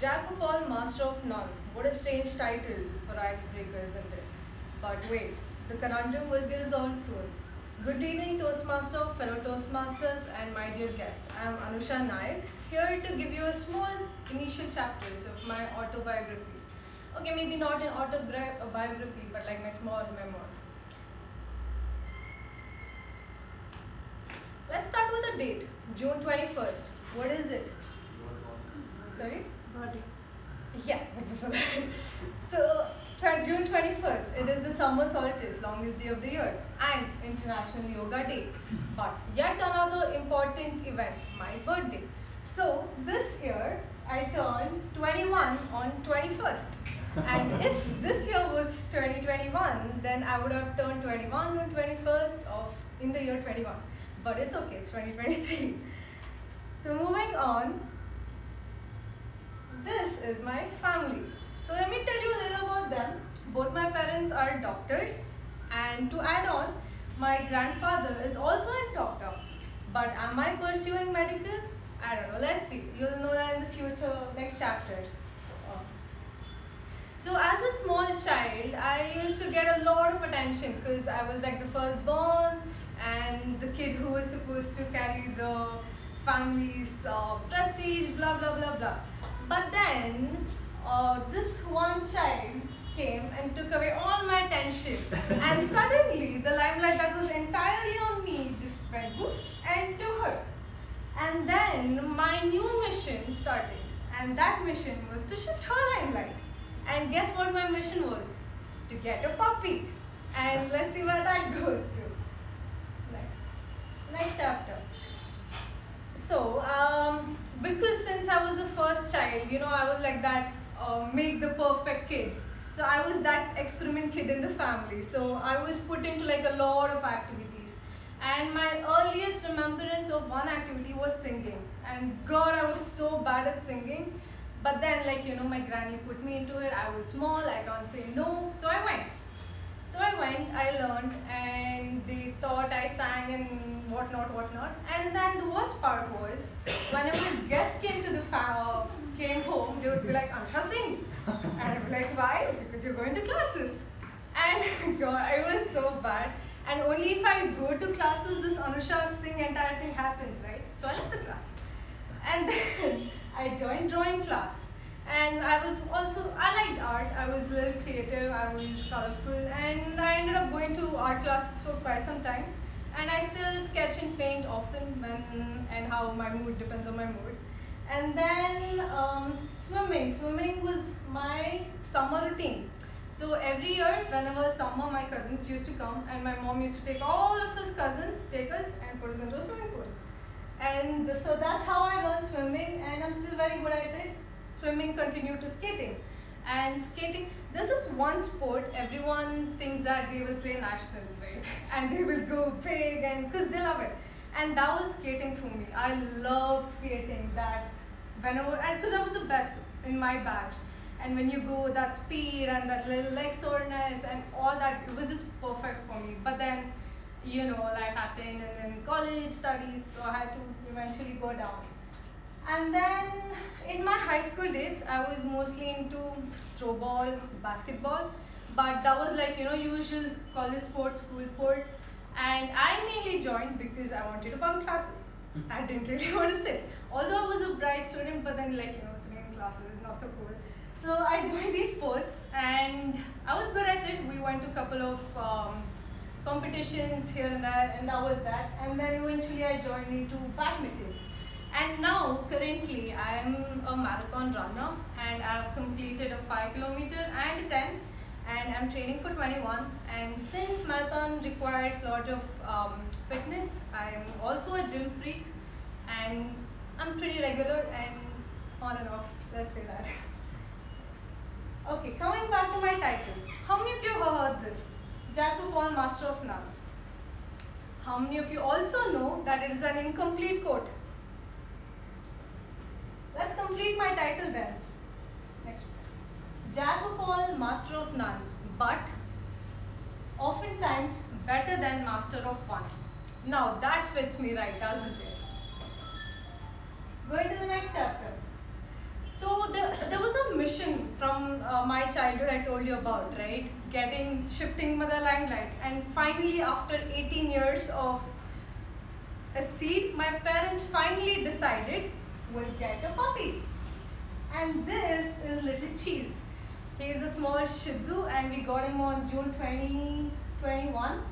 Jack of all, master of none. What a strange title for icebreaker, isn't it? But wait, the conundrum will be resolved soon. Good evening, Toastmaster, fellow Toastmasters, and my dear guest. I am Anusha Naik, here to give you a small initial chapters of my autobiography. Okay, maybe not an autobiography, but like my small memoir. Let's start with a date, June 21st. What is it? Sorry? Birthday. Yes, but <laughs> before that. So, tw- June 21st, it is the summer solstice, longest day of the year, and International Yoga Day. But yet another important event, my birthday. So, this year, I turned 21 on 21st. And <laughs> if this year was 2021, then I would have turned 21 on 21st of in the year 21. But it's okay, it's 2023. So moving on, this is my family. So let me tell you a little about them. Both my parents are doctors and to add on, my grandfather is also a doctor. But am I pursuing medical? I don't know. Let's see. You'll know that in the future, next chapters. Uh, So as a small child, I used to get a lot of attention because I was like the firstborn and the kid who was supposed to carry the family's uh, prestige, blah blah blah blah. But then uh, this one child came and took away all my attention, and <laughs> suddenly the limelight that was entirely on me just went woof and to her. And then my new mission started, and that mission was to shift her limelight. And guess what my mission was? to get a puppy. And <laughs> let's see where that goes to. Next. Next chapter. So, um, because since I was the first child, you know, I was like that uh, make the perfect kid. So I was that experiment kid in the family. So I was put into like a lot of activities. And my earliest remembrance of one activity was singing. And God, I was so bad at singing. But then, like, you know, my granny put me into it. I was small, I can't say no. So I went. So I went, I learned, and they thought I sang and whatnot, whatnot. And then the worst part was, whenever guests came to the fa- came home, they would be like, Anusha, sing. And I'd be like, why? Because you're going to classes. And <laughs> God, I was so bad. And only if I go to classes, this Anusha sing entire thing happens, right? So I left the class. And then I joined drawing class and I was also I liked art. I was a little creative. I was colorful, and I ended up going to art classes for quite some time. And I still sketch and paint often when and how my mood depends on my mood. And then um, swimming. Swimming was my summer routine. So every year, whenever summer, my cousins used to come, and my mom used to take all of his cousins, take us, and put us into a swimming pool. And so that's how I learned swimming, and I'm still very good at it swimming continued to skating. And skating, this is one sport everyone thinks that they will play nationals, right? <laughs> And they will go big and because they love it. And that was skating for me. I loved skating that whenever, and because I was the best in my batch. And when you go that speed and that little leg soreness and all that, it was just perfect for me. But then, you know, life happened and then college studies, so I had to eventually go down. And then in my high school days, I was mostly into throw ball, basketball, but that was like, you know, usual college sport, school sport. And I mainly joined because I wanted to bunk classes. I didn't really <laughs> want to sit. Although I was a bright student, but then like, you know, sitting in classes is not so cool. So I joined these sports and I was good at it. We went to a couple of um, competitions here and there and that was that. And then eventually I joined into badminton. And now, currently, I am a marathon runner and I've completed a 5 kilometer and 10 and I'm training for 21. And since marathon requires a lot of um, fitness, I'm also a gym freak and I'm pretty regular and on and off, let's say that. <laughs> okay, coming back to my title. How many of you have heard this? Jack of all, master of none. How many of you also know that it is an incomplete quote? Let's complete my title then. Next. Jack of all, master of none, but oftentimes better than master of one. Now that fits me right, doesn't it? Going to the next chapter. So the, there was a mission from uh, my childhood I told you about, right? Getting, shifting mother limelight. And finally after 18 years of a seed, my parents finally decided we'll get a puppy. And this is little Cheese. He is a small Shih Tzu and we got him on June 2021.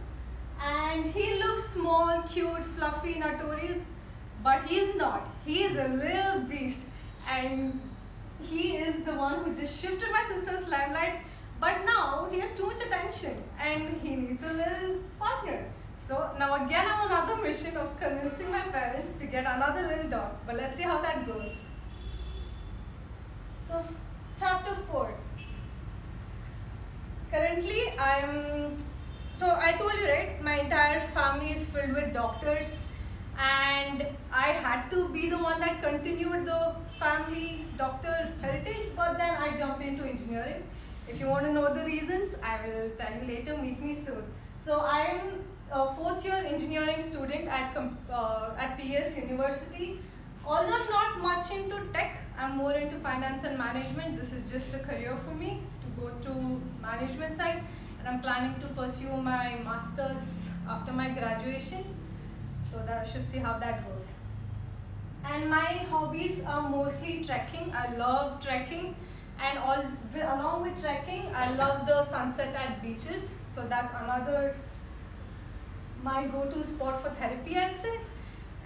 And he looks small, cute, fluffy, notorious, but he is not. He is a little beast and he is the one who just shifted my sister's limelight but now he has too much attention and he needs a little partner. So now again I'm on another mission of convincing my parents to get another little dog. But let's see how that goes. So chapter 4. Currently I'm, so I told you right, my entire family is filled with doctors and I had to be the one that continued the family doctor heritage but then I jumped into engineering. If you want to know the reasons, I will tell you later, meet me soon. So I'm a fourth year engineering student at, uh, at PES University. Although I'm not much into tech, I'm more into finance and management. This is just a career for me go to management side and I'm planning to pursue my master's after my graduation. So that should see how that goes. And my hobbies are mostly trekking. I love trekking and all along with trekking, I love the sunset at beaches. So that's another my go-to spot for therapy, I'd say.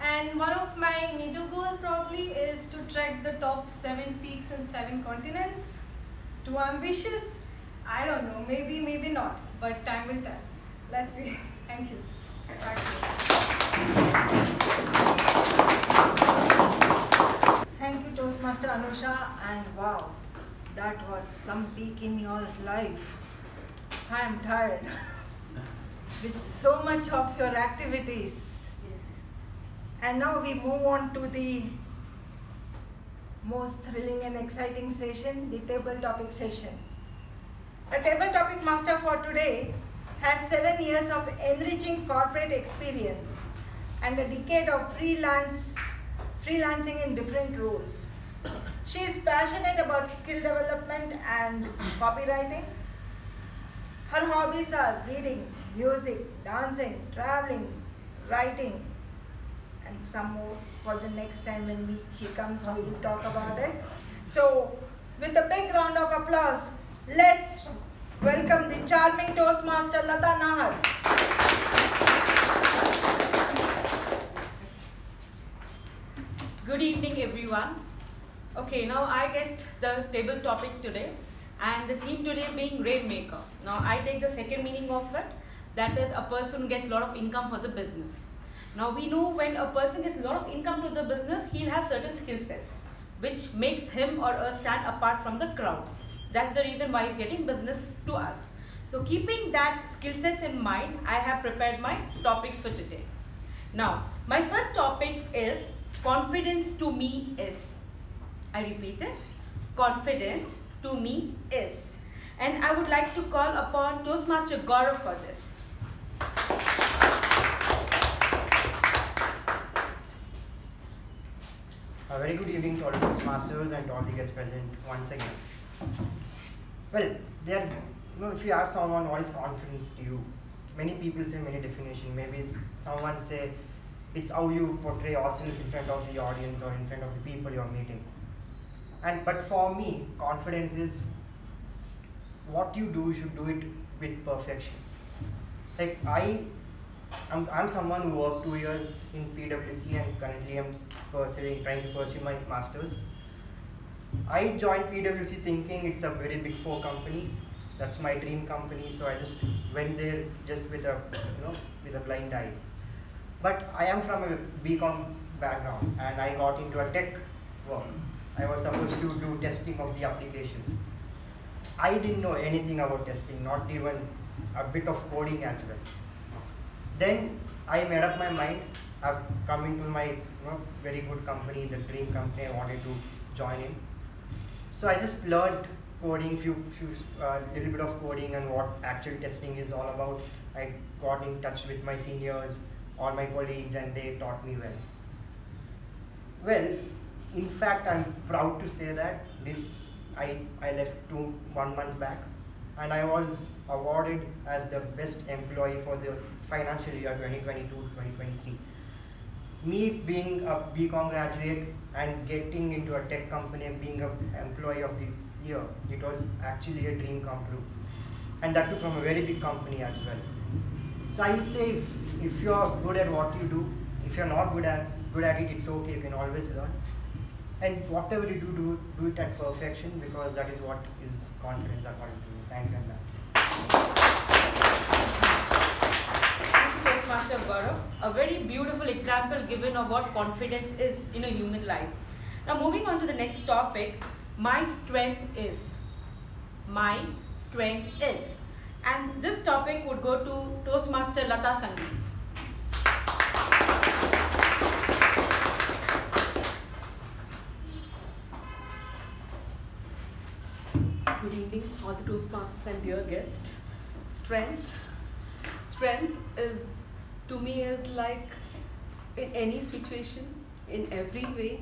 And one of my major goal probably is to trek the top seven peaks in seven continents. Too ambitious. I don't know, maybe, maybe not, but time will tell. Let's see. <laughs> Thank you. Thank you, Toastmaster Anusha, and wow, that was some peak in your life. I am tired <laughs> with so much of your activities. And now we move on to the most thrilling and exciting session, the table topic session. The table topic master for today has seven years of enriching corporate experience and a decade of freelance freelancing in different roles. She is passionate about skill development and copywriting. Her hobbies are reading, music, dancing, traveling, writing, and some more for the next time when we, she comes, we will talk about it. So, with a big round of applause, let's welcome the charming Toastmaster Latha Nahar. Good evening, everyone. Okay, now I get the table topic today, and the theme today being rainmaker. Now I take the second meaning of it, that is a person gets a lot of income for the business. Now we know when a person gets a lot of income to the business, he'll have certain skill sets, which makes him or her stand apart from the crowd. That's the reason why he's getting business to us. So keeping that skill sets in mind, I have prepared my topics for today. Now, my first topic is confidence to me is. I repeat it. Confidence to me is. And I would like to call upon Toastmaster Gaurav for this. A very good evening to all the masters and all the guests present once again. Well, there, you know, if you ask someone what is confidence to you, many people say many definitions. Maybe someone say it's how you portray yourself in front of the audience or in front of the people you're meeting. And but for me, confidence is what you do, you should do it with perfection. Like I, I'm, I'm someone who worked two years in PwC and currently I'm pursuing, trying to pursue my masters. I joined PwC thinking it's a very big four company. That's my dream company. So I just went there just with a, you know, with a blind eye. But I am from a BCom background and I got into a tech work. I was supposed to do testing of the applications. I didn't know anything about testing, not even a bit of coding as well. Then I made up my mind. I've come into my you know, very good company, the dream company I wanted to join in. So I just learned coding, few, few, uh, little bit of coding and what actual testing is all about. I got in touch with my seniors, all my colleagues, and they taught me well. Well, in fact, I'm proud to say that this I, I left two one month back, and I was awarded as the best employee for the financial year 2022-2023. Me being a BCom graduate and getting into a tech company and being an employee of the year, it was actually a dream come true, and that too from a very big company as well. So I would say if, if you're good at what you do, if you're not good at good at it, it's okay. You can always learn. And whatever you do, do, do it at perfection because that is what is confidence according to me. Thank you, ma'am. Thank Toastmaster Gaurav. A very beautiful example given of what confidence is in a human life. Now, moving on to the next topic, my strength is. My strength is. And this topic would go to Toastmaster Latha Sangi. Good evening, all the Toastmasters and dear guests. Strength. Strength is, to me, is like in any situation, in every way.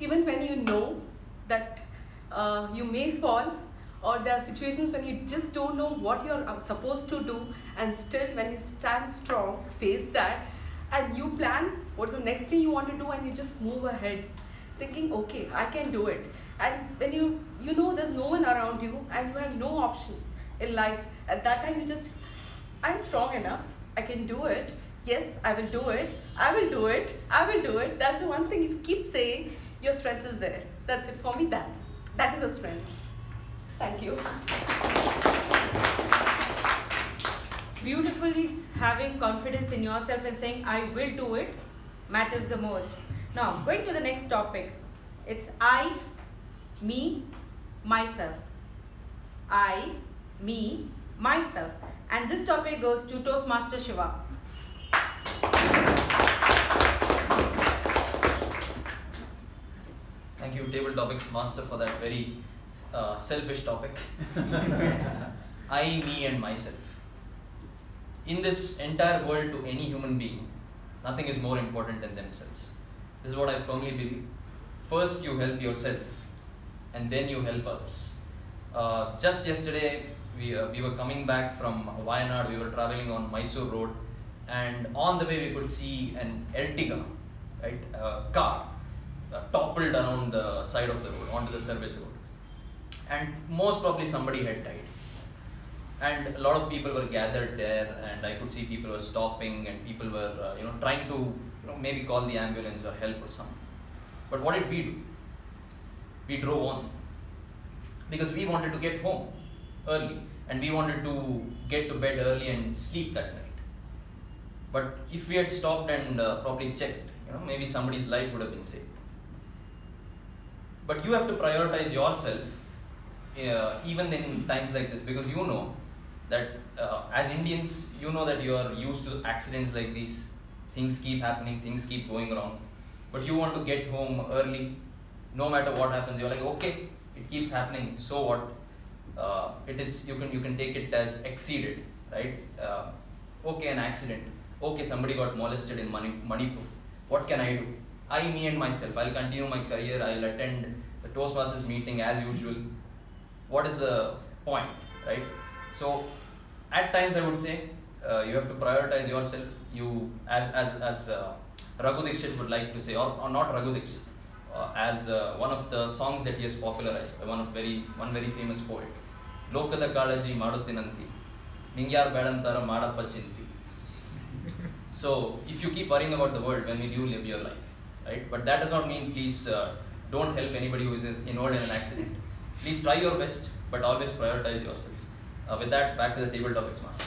Even when you know that uh, you may fall, or there are situations when you just don't know what you're uh, supposed to do, and still, when you stand strong, face that, and you plan what's the next thing you want to do, and you just move ahead, thinking, okay, I can do it and when you you know there's no one around you and you have no options in life at that time you just i'm strong enough i can do it yes i will do it i will do it i will do it that's the one thing if you keep saying your strength is there that's it for me that that is a strength thank you Beautifully having confidence in yourself and saying, I will do it, matters the most. Now, going to the next topic. It's I, me, myself. I, me, myself. And this topic goes to Toastmaster Shiva. Thank you, Table Topics Master, for that very uh, selfish topic. <laughs> I, me, and myself. In this entire world, to any human being, nothing is more important than themselves. This is what I firmly believe. First, you help yourself, and then you help others. Uh, just yesterday, we, uh, we were coming back from Wayanad, we were traveling on Mysore Road, and on the way, we could see an Ertiga, right, uh, car uh, toppled around the side of the road onto the service road. And most probably somebody had died. And a lot of people were gathered there and i could see people were stopping and people were uh, you know trying to you know maybe call the ambulance or help or something. But what did we do? We drove on. Because we wanted to get home early and we wanted to get to bed early and sleep that night but if we had stopped and uh, probably checked you know maybe somebody's life would have been saved. But you have to prioritize yourself uh, even in times like this because you know that uh, as indians you know that you are used to accidents like these. Things keep happening things keep going wrong. But you want to get home early. No matter what happens you're like okay it keeps happening. So what? Uh, it is you can you can take it as exceeded right? Uh, okay an accident okay somebody got molested in Mani- manipur what can i do I, me, and myself. I'll continue my career. I'll attend the Toastmasters meeting as usual. What is the point, right? So, at times I would say uh, you have to prioritize yourself. You, as as as uh, Raghu Dixit would like to say, or, or not Raghu Dixit, uh, as uh, one of the songs that he has popularized by one of very one very famous poet. ಲೋಕದ ಕಾಳಜಿ ಮಾಡುತ್ತೀನಂತಿ ನಿಂಗ್ಯಾರು ಬೇಡ ಅಂತಾರ ಮಾಡಪ್ಪ ಚಿಂತಿ so if you keep worrying about the world when will you live your life right? But that does not mean please uh, don't help anybody who is involved in an accident. Please try your best, but always prioritize yourself. Uh, with that, back to the table topics, master.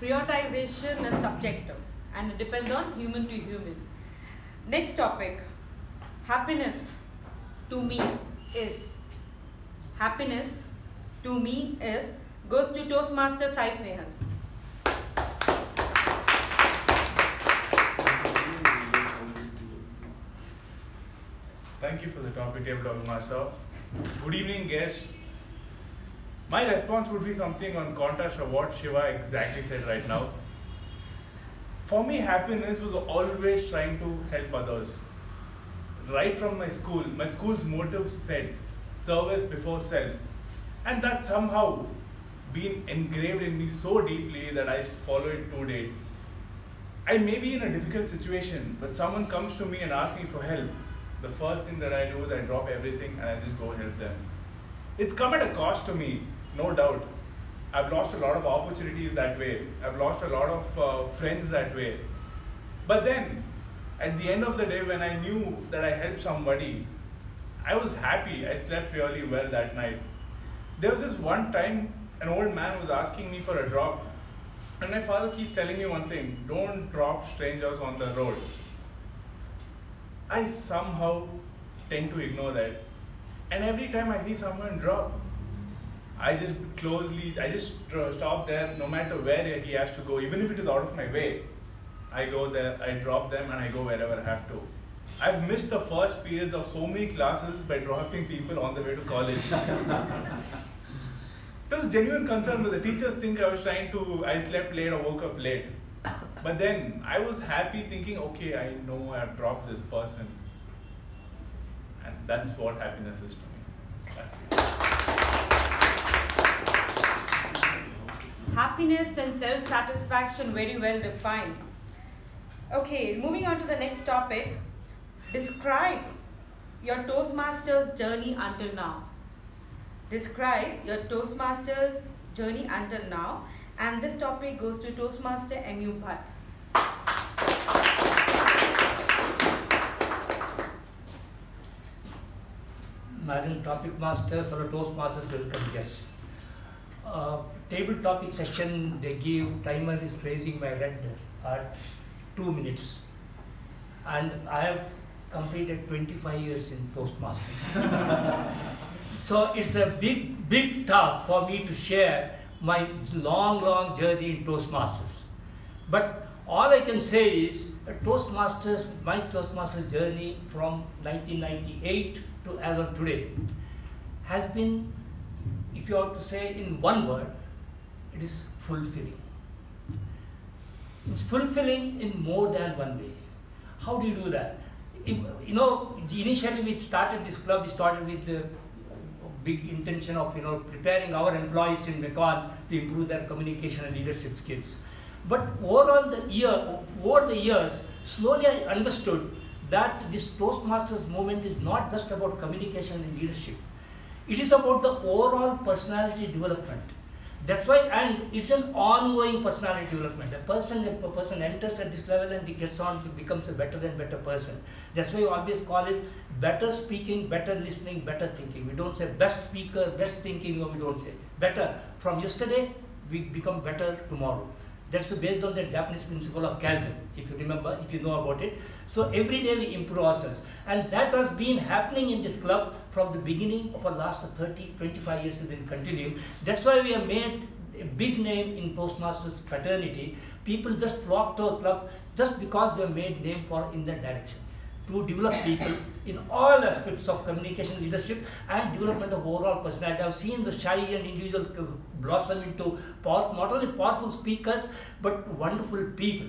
Prioritization is subjective and it depends on human to human. Next topic happiness to me is. Happiness to me is goes to Toastmaster Sai Snehal. Thank you for the topic, Talk Master. Good evening, guests. My response would be something on contrast of what Shiva exactly said right now. For me, happiness was always trying to help others. Right from my school, my school's motto said, service before self. And that somehow been engraved in me so deeply that I follow it to date. I may be in a difficult situation, but someone comes to me and asks me for help. The first thing that I do is I drop everything and I just go help them. It's come at a cost to me, no doubt. I've lost a lot of opportunities that way. I've lost a lot of uh, friends that way. But then, at the end of the day, when I knew that I helped somebody, I was happy. I slept really well that night. There was this one time an old man was asking me for a drop, and my father keeps telling me one thing don't drop strangers on the road. I somehow tend to ignore that. And every time I see someone drop, I just closely, I just stop there no matter where he has to go, even if it is out of my way. I go there, I drop them, and I go wherever I have to. I've missed the first periods of so many classes by dropping people on the way to college. <laughs> Was a genuine concern, but the teachers think I was trying to, I slept late or woke up late. But then I was happy thinking, okay, I know I've dropped this person. And that's what happiness is to me. Happiness and self satisfaction very well defined. Okay, moving on to the next topic. Describe your Toastmasters journey until now. Describe your Toastmasters journey until now, and this topic goes to Toastmaster MU Bhat. Madam Topic Master, fellow Toastmasters, welcome guests. Uh, table topic session, they give timer is raising my red at two minutes. And I have completed 25 years in Toastmasters. <laughs> so it's a big, big task for me to share my long, long journey in Toastmasters. But all I can say is Toastmasters, my Toastmasters journey from 1998 to as of today has been, if you have to say in one word, it is fulfilling. It's fulfilling in more than one way. How do you do that? If, you know, initially we started this club, we started with the big intention of you know preparing our employees in Mecon to improve their communication and leadership skills. But overall the year, over the years, slowly I understood that this Toastmasters movement is not just about communication and leadership. It is about the overall personality development. That's why, and it's an ongoing personality development. A person, a person enters at this level and he gets on to becomes a better and better person. That's why we always call it better speaking, better listening, better thinking. We don't say best speaker, best thinking, or we don't say better. From yesterday, we become better tomorrow. That's based on the Japanese principle of kaizen, if you remember, if you know about it. So every day we improve ourselves. And that has been happening in this club from the beginning of our last 30, 25 years has been continuing. That's why we have made a big name in Toastmasters fraternity. People just flock to our club just because we have made name for in that direction to develop people in all aspects of communication leadership and development of overall personality. I've seen the shy and individuals blossom into not only powerful speakers but wonderful people.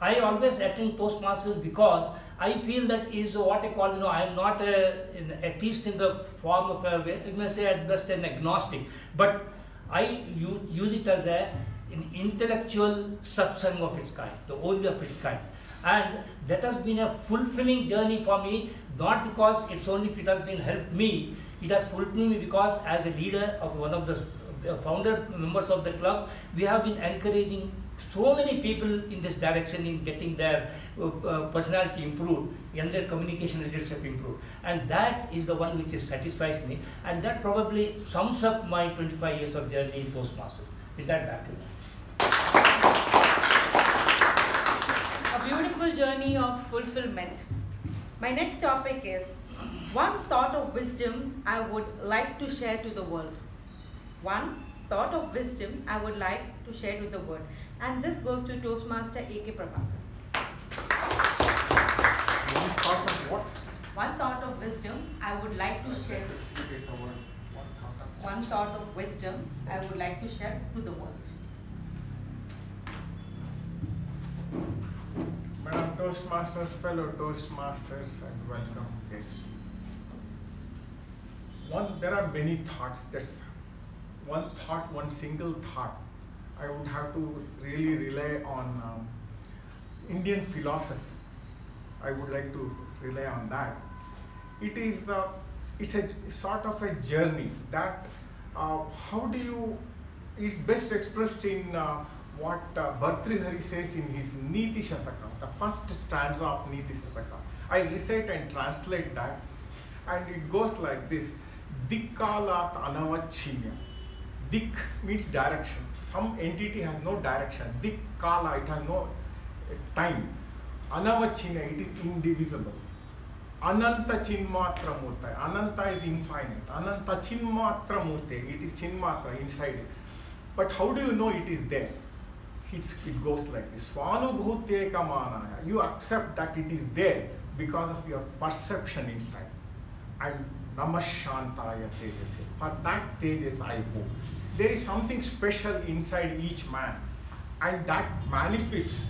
I always attend Toastmasters because I feel that is what I call, you know, I am not a, an atheist in the form of a, you may say at best an agnostic, but I use, use it as a, an intellectual satsang of its kind, the only of its kind and that has been a fulfilling journey for me not because it's only it has been helped me it has fulfilled me because as a leader of one of the founder members of the club we have been encouraging so many people in this direction in getting their uh, uh, personality improved and their communication leadership improved. And that is the one which satisfies me. And that probably sums up my 25 years of journey in Toastmaster. With that back to you beautiful journey of fulfillment. My next topic is one thought of wisdom I would like to share to the world. One thought of wisdom I would like to share with the world. And this goes to Toastmaster A.K. Prabhakar. One thought of wisdom I would like to share. One thought of wisdom I would like to share to the world. Madam Toastmasters, fellow Toastmasters, and welcome guests. One, there are many thoughts. That's one thought, one single thought. I would have to really rely on um, Indian philosophy. I would like to rely on that. It is, uh, it's a sort of a journey that uh, how do you, it's best expressed in uh, what uh, Bhartrihari says in his Niti Shataka, the first stanza of Niti Shataka. I recite and translate that, and it goes like this Dikkalat Anavachinya. Dik means direction. Some entity has no direction. Dikkala, it has no time. Anavachinya, it is indivisible. Ananta Chinmatra Murta. Ananta is infinite. Ananta Chinmatra Murti. It is Chinmatra inside it. But how do you know it is there? It's, it goes like this. You accept that it is there because of your perception inside. And Namashantaya Tejase. For that Tejas I go. There is something special inside each man. And that manifests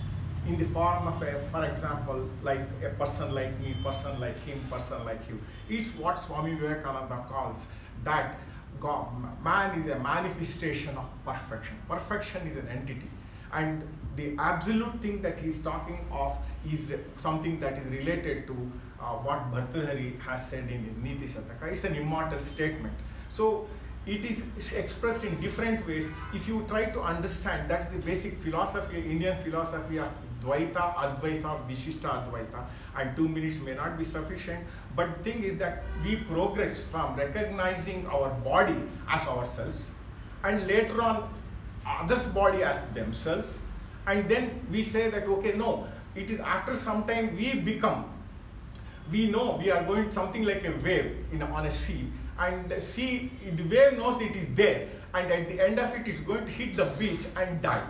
in the form of a, for example, like a person like me, person like him, person like you. It's what Swami Vivekananda calls that God, man is a manifestation of perfection. Perfection is an entity. And the absolute thing that he's talking of is something that is related to uh, what Bhartrihari has said in his Niti Shataka. It's an immortal statement. So it is expressed in different ways. If you try to understand, that's the basic philosophy, Indian philosophy of Dvaita, Advaita, Vishishta Advaita, and two minutes may not be sufficient. But the thing is that we progress from recognizing our body as ourselves, and later on, Uh, others' body as themselves, and then we say that okay, no, it is after some time we become. We know we are going something like a wave in, on a sea, and the sea, the wave knows it is there, and at the end of it, it's going to hit the beach and die.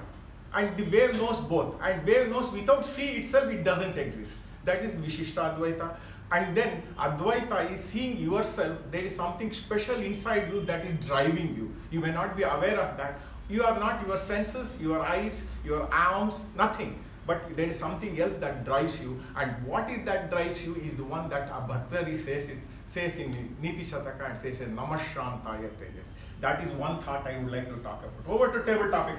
And the wave knows both, and wave knows without sea itself, it doesn't exist. That is Vishishta Advaita. And then Advaita is seeing yourself, there is something special inside you that is driving you. You may not be aware of that. You are not your senses, your eyes, your arms, nothing. But there is something else that drives you. And what is that drives you is the one that Bhartrhari says, it, says in Niti Shataka and says, Namashantaya Tejas. That is one thought I would like to talk about. Over to table topic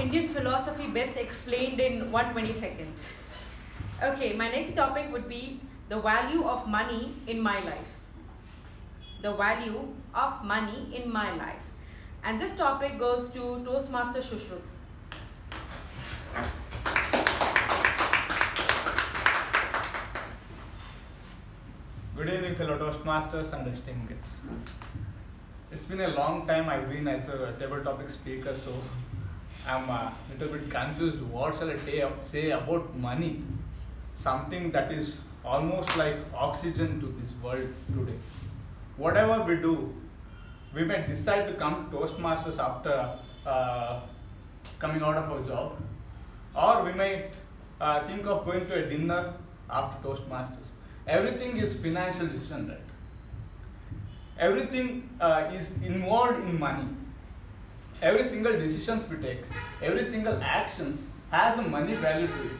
Indian philosophy best explained in 120 seconds. Okay, my next topic would be the value of money in my life. The value of money in my life. And this topic goes to Toastmaster Sushruth. Good evening, fellow Toastmasters and esteemed guests. It's been a long time I've been as a table topic speaker, so I'm a little bit confused. What shall I say about money? Something that is almost like oxygen to this world today. Whatever we do, we may decide to come to Toastmasters after uh, coming out of our job, or we might uh, think of going to a dinner after Toastmasters. Everything is financial decision, right? Everything uh, is involved in money. Every single decisions we take, every single actions has a money value to it.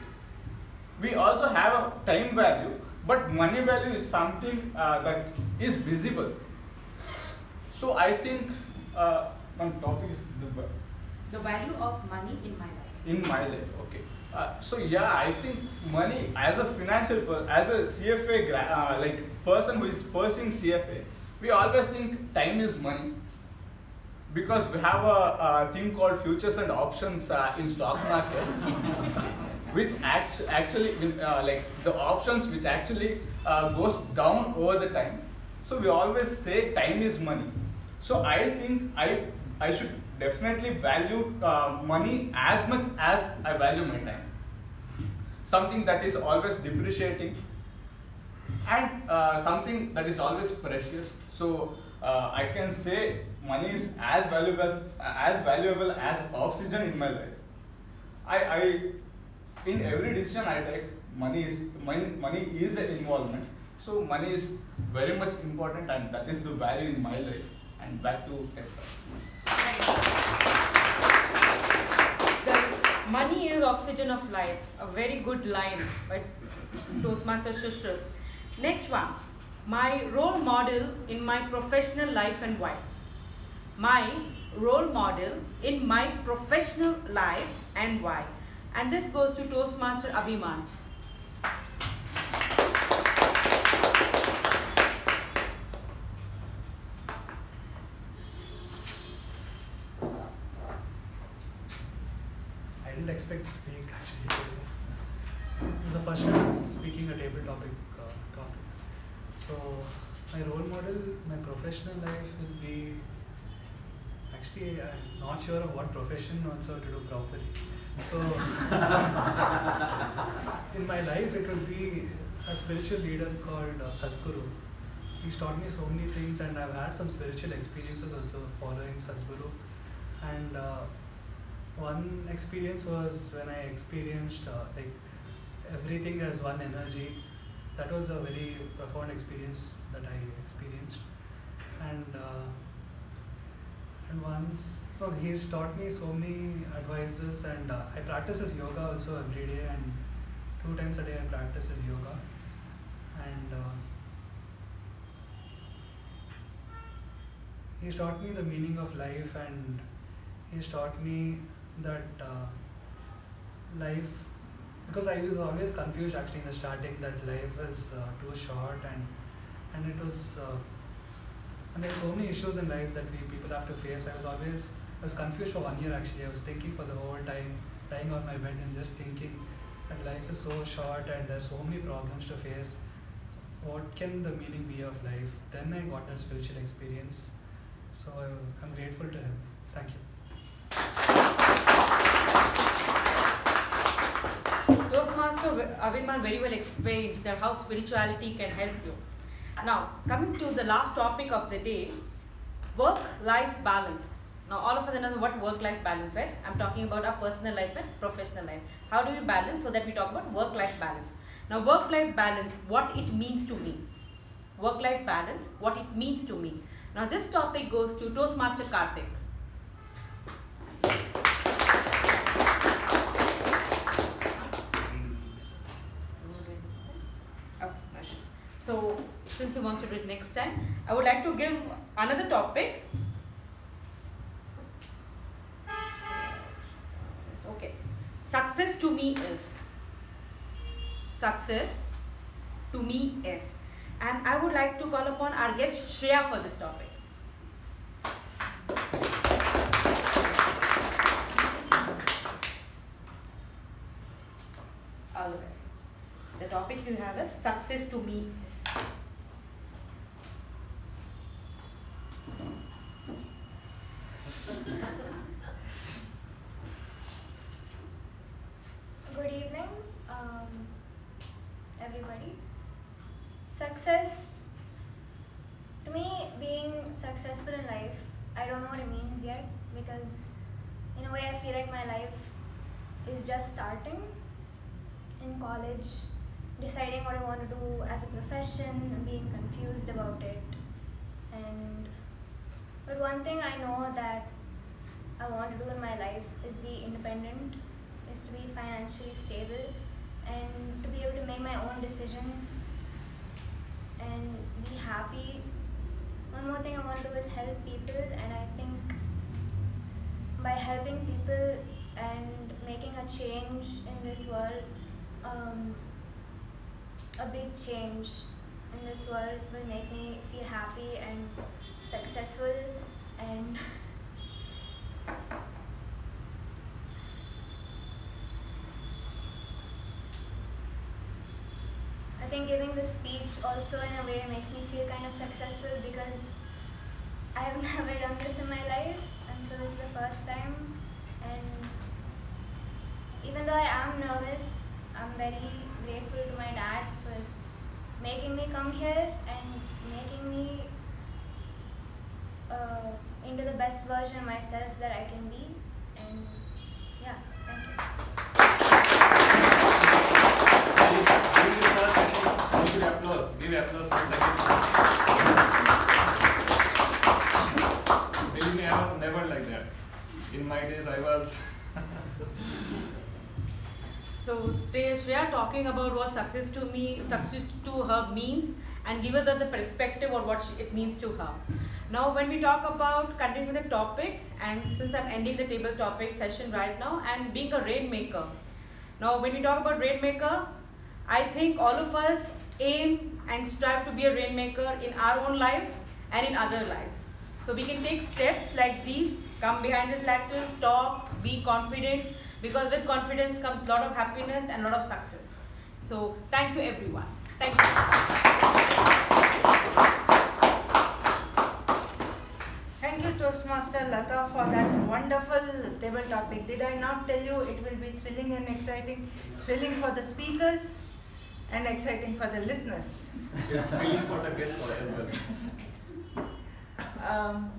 We also have a time value, but money value is something uh, that is visible. So I think uh, one topic is the The value of money in my life. in my life. Okay. Uh, so yeah, I think money as a financial per- as a CFA gra- uh, like person who is pursuing CFA, we always think time is money because we have a, a thing called futures and options uh, in stock market, <laughs> which act- actually uh, like the options which actually uh, goes down over the time. So we always say time is money. So I think I I should definitely value uh, money as much as I value my time. Something that is always depreciating and uh, something that is always precious. So uh, I can say money is as valuable as valuable as oxygen in my life. I, I in every decision I take, money is money, money is an involvement. So money is very much important, and that is the value in my life. And back to Esther. The money is oxygen of life. A very good line by Toastmaster Sushruth. Next one. My role model in my professional life and why. My role model in my professional life and why. And this goes to Toastmaster Abhimaan. I didn't expect to speak actually. This is the first time I'm speaking a table topic uh, topic. So my role model, my professional life will be actually I'm not sure of what profession also to do properly. So <laughs> in my life it would be a spiritual leader called uh, Sadhguru. He's taught me so many things and I've had some spiritual experiences also following Sadhguru. And uh, one experience was when I experienced uh, like everything as one energy. That was a very profound experience that I experienced, and uh, and once no, he's taught me so many advices, and uh, I practice his yoga also every day, and two times a day I practice his yoga, and. Uh, he's taught me the meaning of life and he's taught me that uh, life because I was always confused actually in the starting that life is uh, too short and and it was. Uh, and there's so many issues in life that we people have to face. I was always I was confused for one year actually. I was thinking for the whole time, lying on my bed and just thinking that life is so short and there's so many problems to face. What can the meaning be of life? Then I got that spiritual experience. So I'm grateful to him. Thank you. Toastmaster Abhimaan very well explained that how spirituality can help you. Now, coming to the last topic of the day, work-life balance. Now, all of us know what work-life balance, right? I'm talking about our personal life and professional life. How do we balance? So that we talk about work-life balance. Now, work-life balance, what it means to me. Work-life balance, what it means to me. Now, this topic goes to Toastmaster Karthik. So, since he wants to do it next time, I would like to give another topic. Okay. Success to me is. Success to me is. And I would like to call upon our guest Shreya for this topic. All the best. The topic you have is success to me is. Good evening, um, everybody. Success, to me, being successful in life, I don't know what it means yet because, in a way, I feel like my life is just starting in college, deciding what I want to do as a profession, being confused about it. And but one thing I know that I want to do in my life is be independent, is to be financially stable, and to be able to make my own decisions and be happy. One more thing I want to do is help people, and I think by helping people and making a change in this world, um, a big change in this world will make me feel happy and successful and <laughs> I think giving this speech also in a way makes me feel kind of successful because I have <laughs> never done this in my life and so this is the first time. And even though I am nervous, I'm very grateful to my dad for making me come here and making me uh, into the best version of myself that I can be. And yeah, thank you. Give applause. Give applause for second. Believe me, I was never like that. In my days, I was. So today Shreya talking about what success to me, success to her means and give us the perspective of what she, it means to her. Now when we talk about continuing the topic and since I'm ending the table topic session right now and being a rainmaker. Now when we talk about rainmaker, I think all of us aim and strive to be a rainmaker in our own lives and in other lives. So we can take steps like these, come behind this lectern, talk, be confident, because with confidence comes a lot of happiness and a lot of success. So thank you everyone. Thank you. Thank you, Toastmaster Latha, for that wonderful table topic. Did I not tell you it will be thrilling and exciting? Thrilling for the speakers and exciting for the listeners. Yeah, feeling for the guest as well. Um,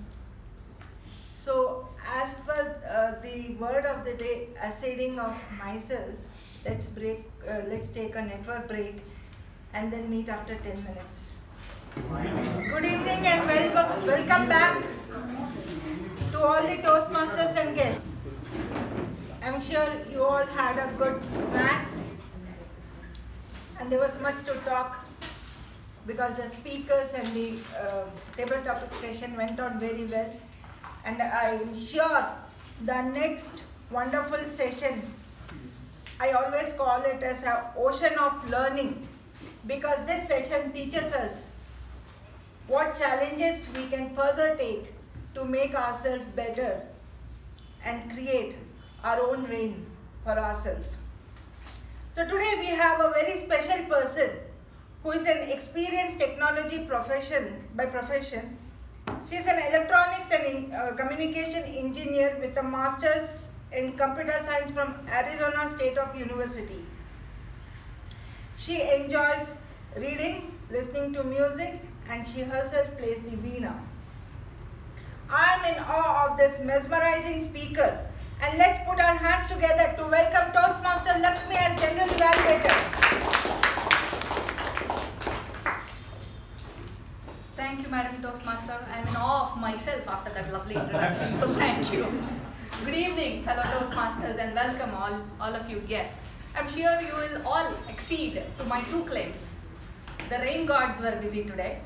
so, as per uh, the word of the day, ascending of myself, let's break. Uh, let's take a network break, and then meet after ten minutes. Good evening and welcome. Welcome back to all the Toastmasters and guests. I'm sure you all had a good snacks, and there was much to talk because the speakers and the uh, table topic session went on very well and I'm sure the next wonderful session, I always call it as an ocean of learning because this session teaches us what challenges we can further take to make ourselves better and create our own reign for ourselves. So today we have a very special person who is an experienced technology profession by profession. She is an electronics and in, uh, communication engineer with a master's in computer science from Arizona State of University. She enjoys reading, listening to music, and she herself plays the veena. I am in awe of this mesmerizing speaker and let's put our hands together to welcome Toastmaster Lakshmi as General Evaluator. Thank you, Madam Toastmaster. I am in awe of myself after that lovely introduction, so thank you. Good evening, fellow Toastmasters, and welcome all, all of you guests. I'm sure you will all accede to my two claims. The rain gods were busy today,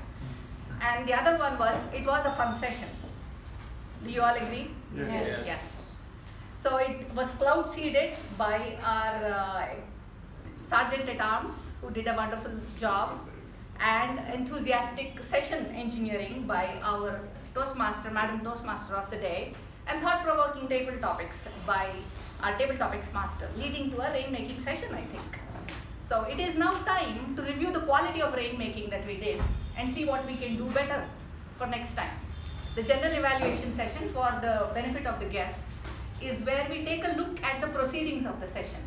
and the other one was it was a fun session. Do you all agree? Yes. Yes. yes. So it was cloud seeded by our uh, Sergeant at Arms, who did a wonderful job, and enthusiastic session engineering by our Toastmaster, Madam Toastmaster of the day, and thought-provoking table topics by our table topics master, leading to a rainmaking session, I think. So it is now time to review the quality of rainmaking that we did and see what we can do better for next time. The general evaluation session for the benefit of the guests is where we take a look at the proceedings of the session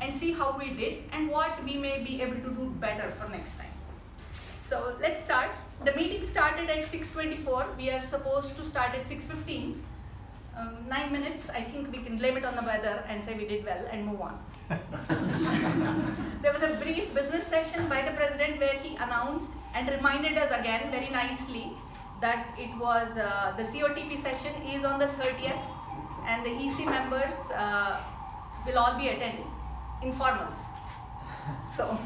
and see how we did and what we may be able to do better for next time. So let's start. The meeting started at 6.24. We are supposed to start at 6.15. Um, nine minutes, I think we can blame it on the weather and say we did well and move on. There was a brief business session by the president where he announced and reminded us again very nicely that it was uh, the COTP session is on the 30th and the EC members uh, will all be attending, informals. So,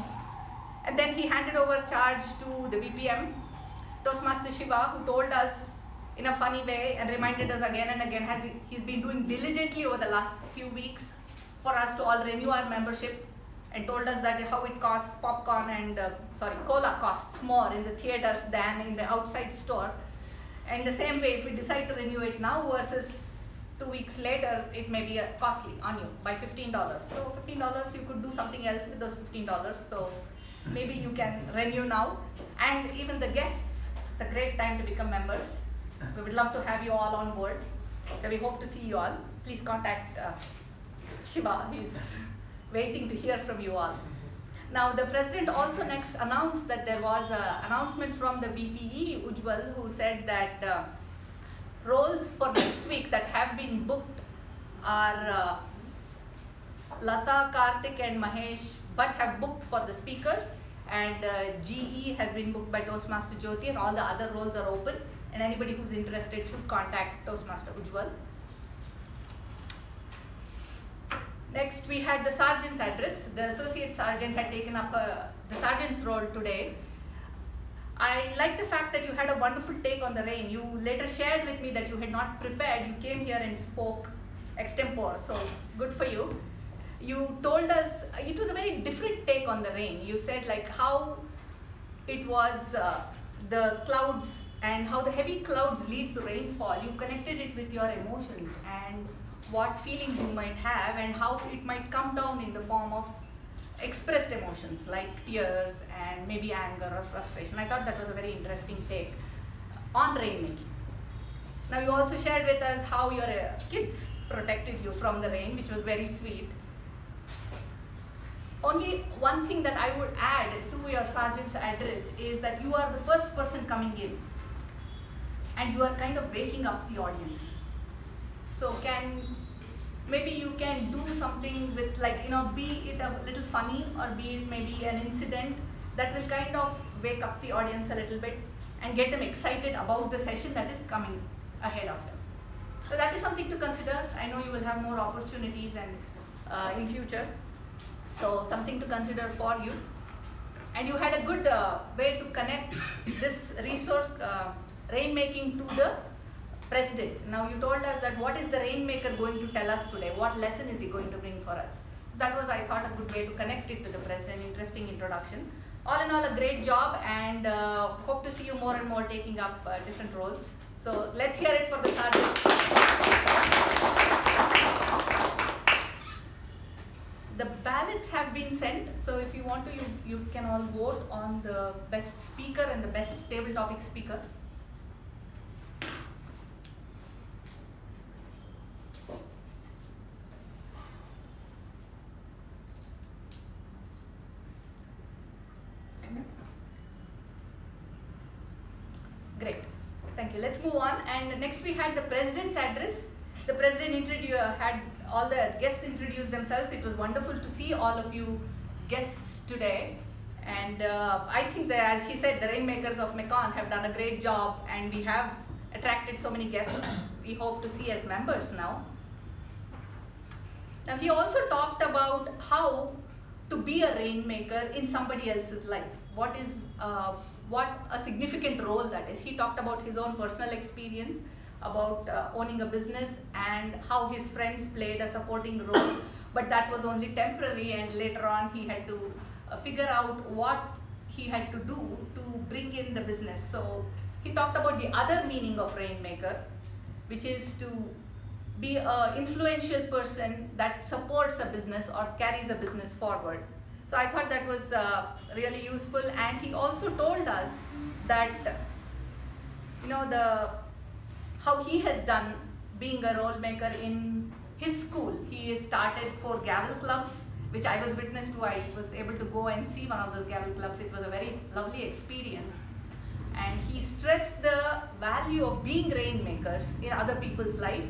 and then he handed over charge to the VPM, Toastmaster Shiva, who told us in a funny way and reminded us again and again, has he's been doing diligently over the last few weeks for us to all renew our membership and told us that how it costs popcorn and, uh, sorry, cola costs more in the theaters than in the outside store. And the same way, if we decide to renew it now versus two weeks later, it may be uh, costly on you by $15. So $15, you could do something else with those $15. So maybe you can renew now. And even the guests, it's a great time to become members. We would love to have you all on board. So we hope to see you all. Please contact uh, Shiva. He's waiting to hear from you all. Now, the president also next announced that there was an announcement from the VPE, Ujwal, who said that uh, roles for next week that have been booked are uh, Latha, Karthik and Mahesh, but have booked for the speakers and uh, GE has been booked by Toastmaster Jyothi and all the other roles are open and anybody who's interested should contact Toastmaster Ujwal. Next, we had the sergeant's address. The associate sergeant had taken up uh, the sergeant's role today. I like the fact that you had a wonderful take on the rain. You later shared with me that you had not prepared. You came here and spoke extempore, so good for you. You told us, it was a very different take on the rain. You said like how it was uh, the clouds and how the heavy clouds lead to rainfall. You connected it with your emotions and what feelings you might have and how it might come down in the form of expressed emotions like tears and maybe anger or frustration. I thought that was a very interesting take on rainmaking. Now you also shared with us how your uh, kids protected you from the rain, which was very sweet. Only one thing that I would add to your sergeant's address is that you are the first person coming in and you are kind of waking up the audience. So can maybe you can do something with like you know be it a little funny or be it maybe an incident that will kind of wake up the audience a little bit and get them excited about the session that is coming ahead of them. So that is something to consider. I know you will have more opportunities and uh, in future. So something to consider for you. And you had a good uh, way to connect this resource uh, rainmaking to the president. Now you told us that what is the rainmaker going to tell us today? What lesson is he going to bring for us? So that was, I thought, a good way to connect it to the president. Interesting introduction. all in all, a great job, and uh, hope to see you more and more taking up uh, different roles. So let's hear it for the sergeant. The ballots have been sent, so if you want to, you, you can all vote on the best speaker and the best table topic speaker. Great. Thank you. Let's move on. And next we had the president's address. The president introduced, had all the guests introduce themselves. It was wonderful to see all of you guests today. And uh, I think that, as he said, the rainmakers of Mecon have done a great job, and we have attracted so many guests. we hope to see as members now. Now he also talked about how to be a rainmaker in somebody else's life. What is uh, what a significant role that is. He talked about his own personal experience, about uh, owning a business, and how his friends played a supporting role. But that was only temporary, and later on he had to uh, figure out what he had to do to bring in the business. So he talked about the other meaning of rainmaker, which is to be an influential person that supports a business or carries a business forward. So I thought that was uh, really useful and he also told us that you know the how he has done being a role maker in his school. He started four gavel clubs which I was witness to. I was able to go and see one of those gavel clubs. It was a very lovely experience. And he stressed the value of being rainmakers in other people's life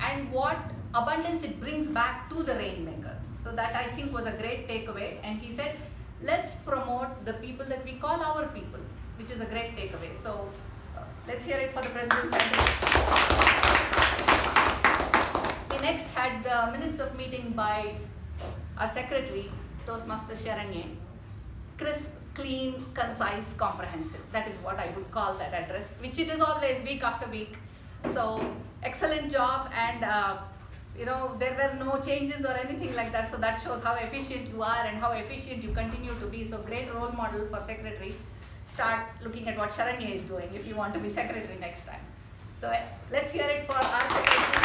and what abundance it brings back to the rainmaker. So that I think was a great takeaway. And he said, let's promote the people that we call our people, which is a great takeaway. So uh, let's hear it for the president's address. He next had the minutes of meeting by our secretary, Toastmaster Sharanye. Crisp, clean, concise, comprehensive. That is what I would call that address, which it is always week after week. So excellent job and uh, you know there were no changes or anything like that. So that shows how efficient you are and how efficient you continue to be. So great role model for secretary. Start looking at what Sharanye is doing if you want to be secretary next time. So uh, let's hear it for our secretary.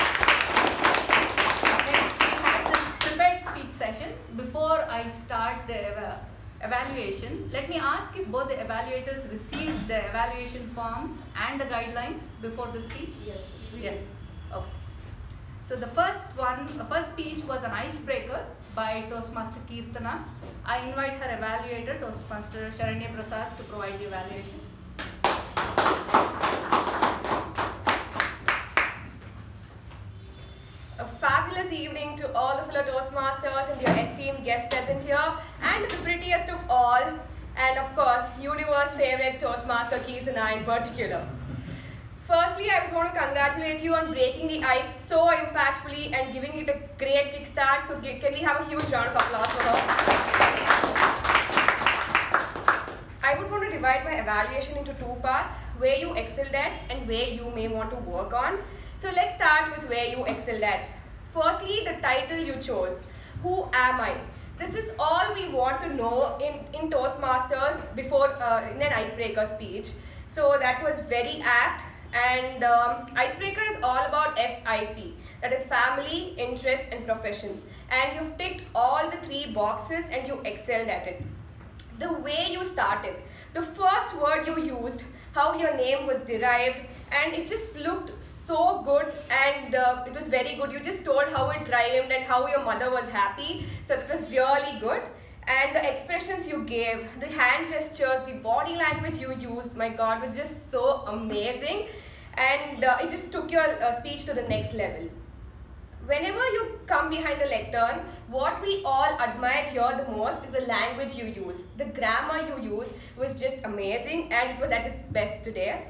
Next we have this prepared speech session. Before I start the uh, evaluation let me ask if both the evaluators received the evaluation forms and the guidelines before the speech? Yes yes. okay so the first one, the first speech was an icebreaker by Toastmaster Keerthana. I invite her evaluator, Toastmaster Sharanye Prasad, to provide the evaluation. A fabulous evening to all the fellow Toastmasters and your esteemed guests present here, and the prettiest of all, and of course, universe favorite Toastmaster Keerthana in particular. Firstly, I want to congratulate you on breaking the ice so impactfully and giving it a great kickstart. So can we have a huge round of applause for her? I would want to divide my evaluation into two parts, where you excelled at and where you may want to work on. So let's start with where you excelled at. Firstly, the title you chose. Who am I? This is all we want to know in, in Toastmasters before uh, in an icebreaker speech. So that was very apt and um, icebreaker is all about FIP that is family, interest and profession and you've ticked all the three boxes and you excelled at it. The way you started, the first word you used, how your name was derived and it just looked so good and uh, it was very good. You just told how it rhymed and how your mother was happy so it was really good and the expressions you gave, the hand gestures, the body language you used, my god, was just so amazing and uh, it just took your uh, speech to the next level. Whenever you come behind the lectern, what we all admire here the most is the language you use. The grammar you use was just amazing and it was at its best today.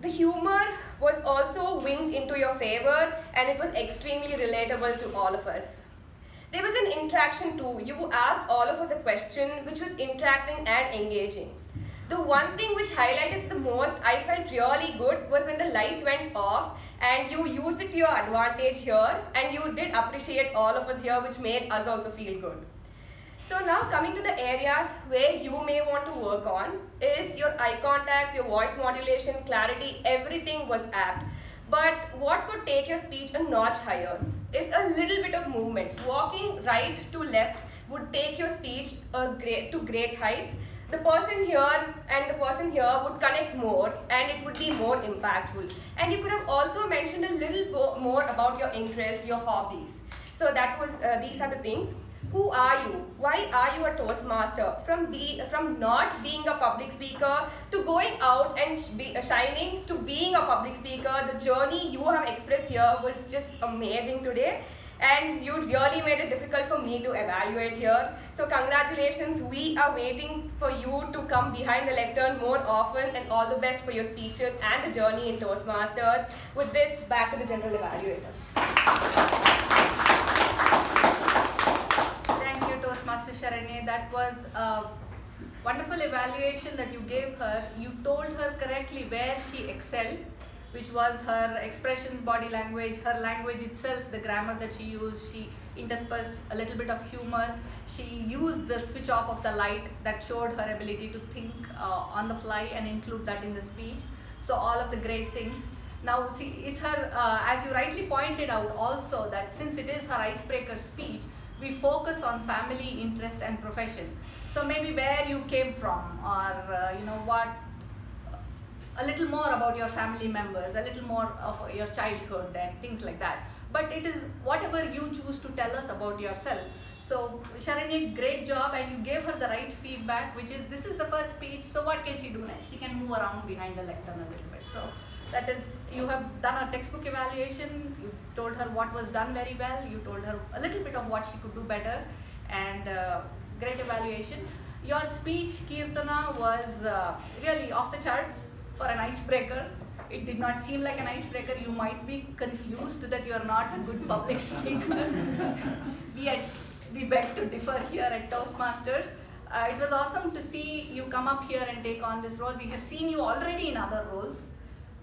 The humor was also winged into your favor and it was extremely relatable to all of us. There was an interaction too. You asked all of us a question which was interacting and engaging. The one thing which highlighted the most I felt really good was when the lights went off and you used it to your advantage here and you did appreciate all of us here which made us also feel good. So now coming to the areas where you may want to work on is your eye contact, your voice modulation, clarity, everything was apt. But what could take your speech a notch higher is a little bit of movement. Walking right to left would take your speech great, to great heights. The person here and the person here would connect more and it would be more impactful. And you could have also mentioned a little more about your interest, your hobbies. So that was, uh, these are the things who are you? Why are you a Toastmaster? From be, from not being a public speaker to going out and be, uh, shining to being a public speaker, the journey you have expressed here was just amazing today. And you really made it difficult for me to evaluate here. So congratulations, we are waiting for you to come behind the lectern more often and all the best for your speeches and the journey in Toastmasters. With this, back to the general evaluator. Thank you Toastmaster Sharanye. That was a wonderful evaluation that you gave her. You told her correctly where she excelled, which was her expressions, body language, her language itself, the grammar that she used. She interspersed a little bit of humor. She used the switch off of the light that showed her ability to think uh, on the fly and include that in the speech. So all of the great things. Now, see, it's her, uh, as you rightly pointed out also that since it is her icebreaker speech, we focus on family interests and profession so maybe where you came from or uh, you know what a little more about your family members a little more of your childhood and things like that. But it is whatever you choose to tell us about yourself. So Sharanye, great job and you gave her the right feedback which is this is the first speech so what can she do next? She can move around behind the lectern a little bit. So that is you have done a textbook evaluation you told her what was done very well you told her a little bit of what she could do better and uh, great evaluation. Your speech Keerthana was uh, really off the charts for an icebreaker. It did not seem like an icebreaker. You might be confused that you are not a good public <laughs> speaker. <laughs> We had we beg to differ here at toastmasters. Uh, it was awesome to see you come up here and take on this role. We have seen you already in other roles.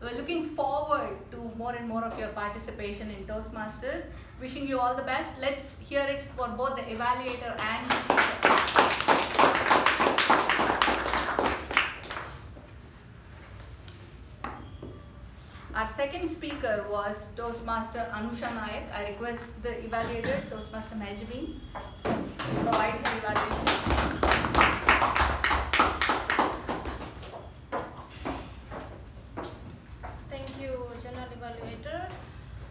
We're looking forward to more and more of your participation in Toastmasters. Wishing you all the best. Let's hear it for both the evaluator and Our second speaker was Toastmaster Anusha Nayak. I request the evaluator, Toastmaster Mehjabin, provide her evaluation. Thank you, General Evaluator.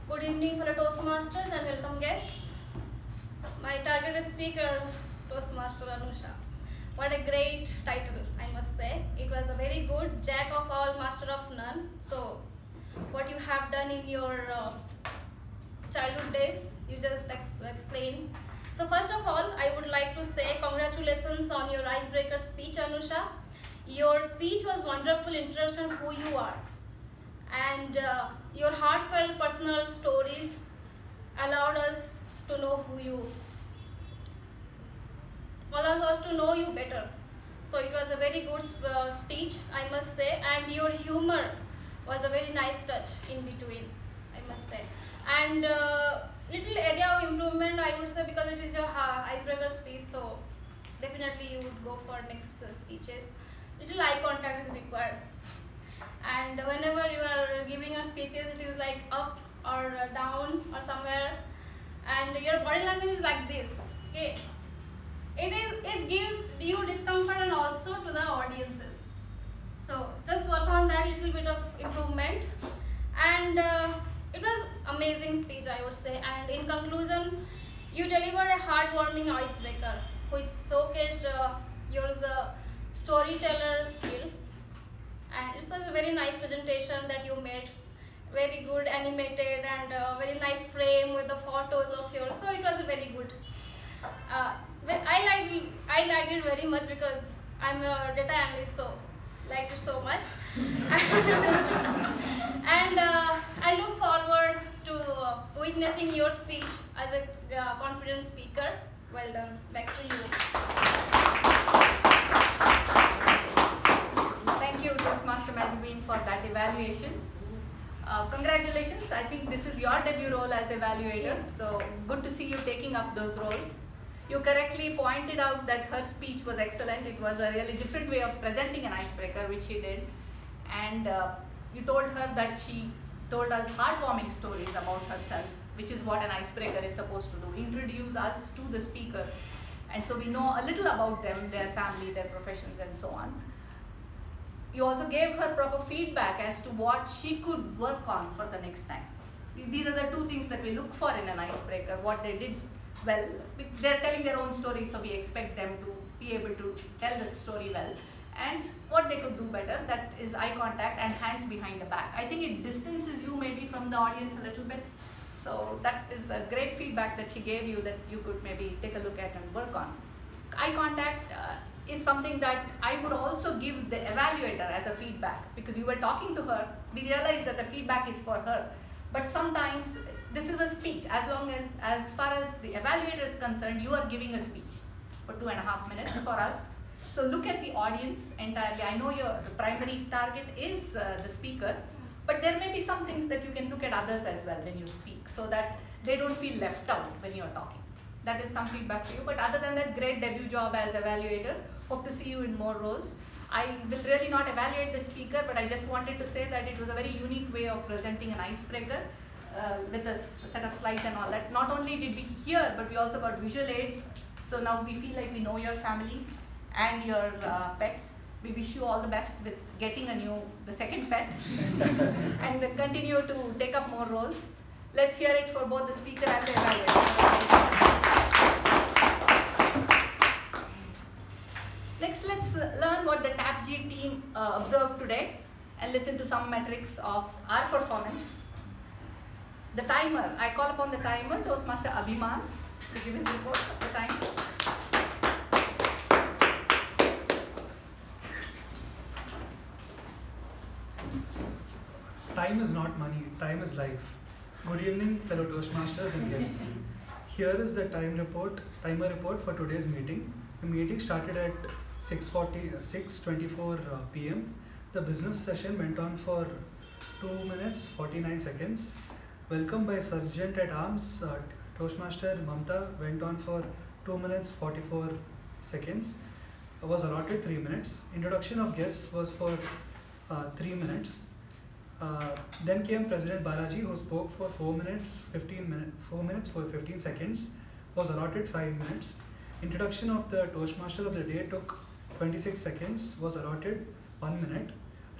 Good evening fellow Toastmasters and welcome guests. My targeted speaker, Toastmaster Anusha. What a great title, I must say. It was a very good jack of all, master of none. So, what you have done in your uh, childhood days, you just ex explain. So, first of all, I would like to say congratulations on your icebreaker speech, Anusha. Your speech was wonderful introduction who you are. And uh, your heartfelt personal stories allowed us to know who you allowed us to know you better. So it was a very good uh, speech, I must say, and your humor was a very nice touch in between, I must say. And uh, little area of improvement, I would say, because it is your uh, icebreaker speech, so definitely you would go for next uh, speeches. Little eye contact is required and whenever you are giving your speeches it is like up or down or somewhere and your body language is like this okay it is it gives you discomfort and also to the audiences so just work on that little bit of improvement. And uh, it was amazing speech i would say. And in conclusion you delivered a heartwarming icebreaker which showcased uh, your uh, storyteller skill. And it was a very nice presentation that you made. Very good animated and uh, very nice frame with the photos of yours so it was very good. Uh, I liked I liked it very much because I'm a data analyst so liked it so much <laughs> and uh, I look forward to uh, witnessing your speech as a uh, confident speaker well done back to you Thank you, Toastmaster Mehjabin, for that evaluation. Uh, congratulations. I think this is your debut role as evaluator. So good to see you taking up those roles. You correctly pointed out that her speech was excellent. It was a really different way of presenting an icebreaker, which she did. And uh, you told her that she told us heartwarming stories about herself, which is what an icebreaker is supposed to do introduce us to the speaker. And so we know a little about them, their family, their professions, and so on. You also gave her proper feedback as to what she could work on for the next time. These are the two things that we look for in an icebreaker what they did well. They're telling their own story, so we expect them to be able to tell that story well. And what they could do better, that is eye contact and hands behind the back. I think it distances you maybe from the audience a little bit. So that is a great feedback that she gave you that you could maybe take a look at and work on. Eye contact uh, is something that I would also give the evaluator as a feedback because you were talking to her. We realized that the feedback is for her. But sometimes this is a speech. As long as, as far as the evaluator is concerned, you are giving a speech for two and a half minutes for us. So look at the audience entirely. I know your primary target is uh, the speaker, but there may be some things that you can look at others as well when you speak so that they don't feel left out when you're talking. That is some feedback for you. But other than that, great debut job as evaluator. Hope to see you in more roles. I will really not evaluate the speaker, but I just wanted to say that it was a very unique way of presenting an icebreaker uh, with a, set of slides and all that. Not only did we hear, but we also got visual aids. So now we feel like we know your family and your uh, pets. We wish you all the best with getting a new, the second pet, <laughs> and continue to take up more roles. Let's hear it for both the speaker and the evaluator. Next, let's learn what the TAPG team uh, observed today and listen to some metrics of our performance. The timer, I call upon the timer, Toastmaster Abhimaan, to give his report of the time. Time is not money, time is life. Good evening, fellow Toastmasters and guests. <laughs> Here is the time report, timer report for today's meeting. The meeting started at 6:40, 6:24 uh, p.m. The business session went on for 2 minutes 49 seconds. Welcome by Sergeant at Arms, uh, Toastmaster Mamatha went on for 2 minutes 44 seconds. I Was allotted 3 minutes. Introduction of guests was for uh, 3 minutes. Uh, then came President Balaji, who spoke for four minutes, 15 minutes, four minutes for 15 seconds, was allotted five minutes. Introduction of the Toastmaster of the day took 26 seconds, was allotted one minute.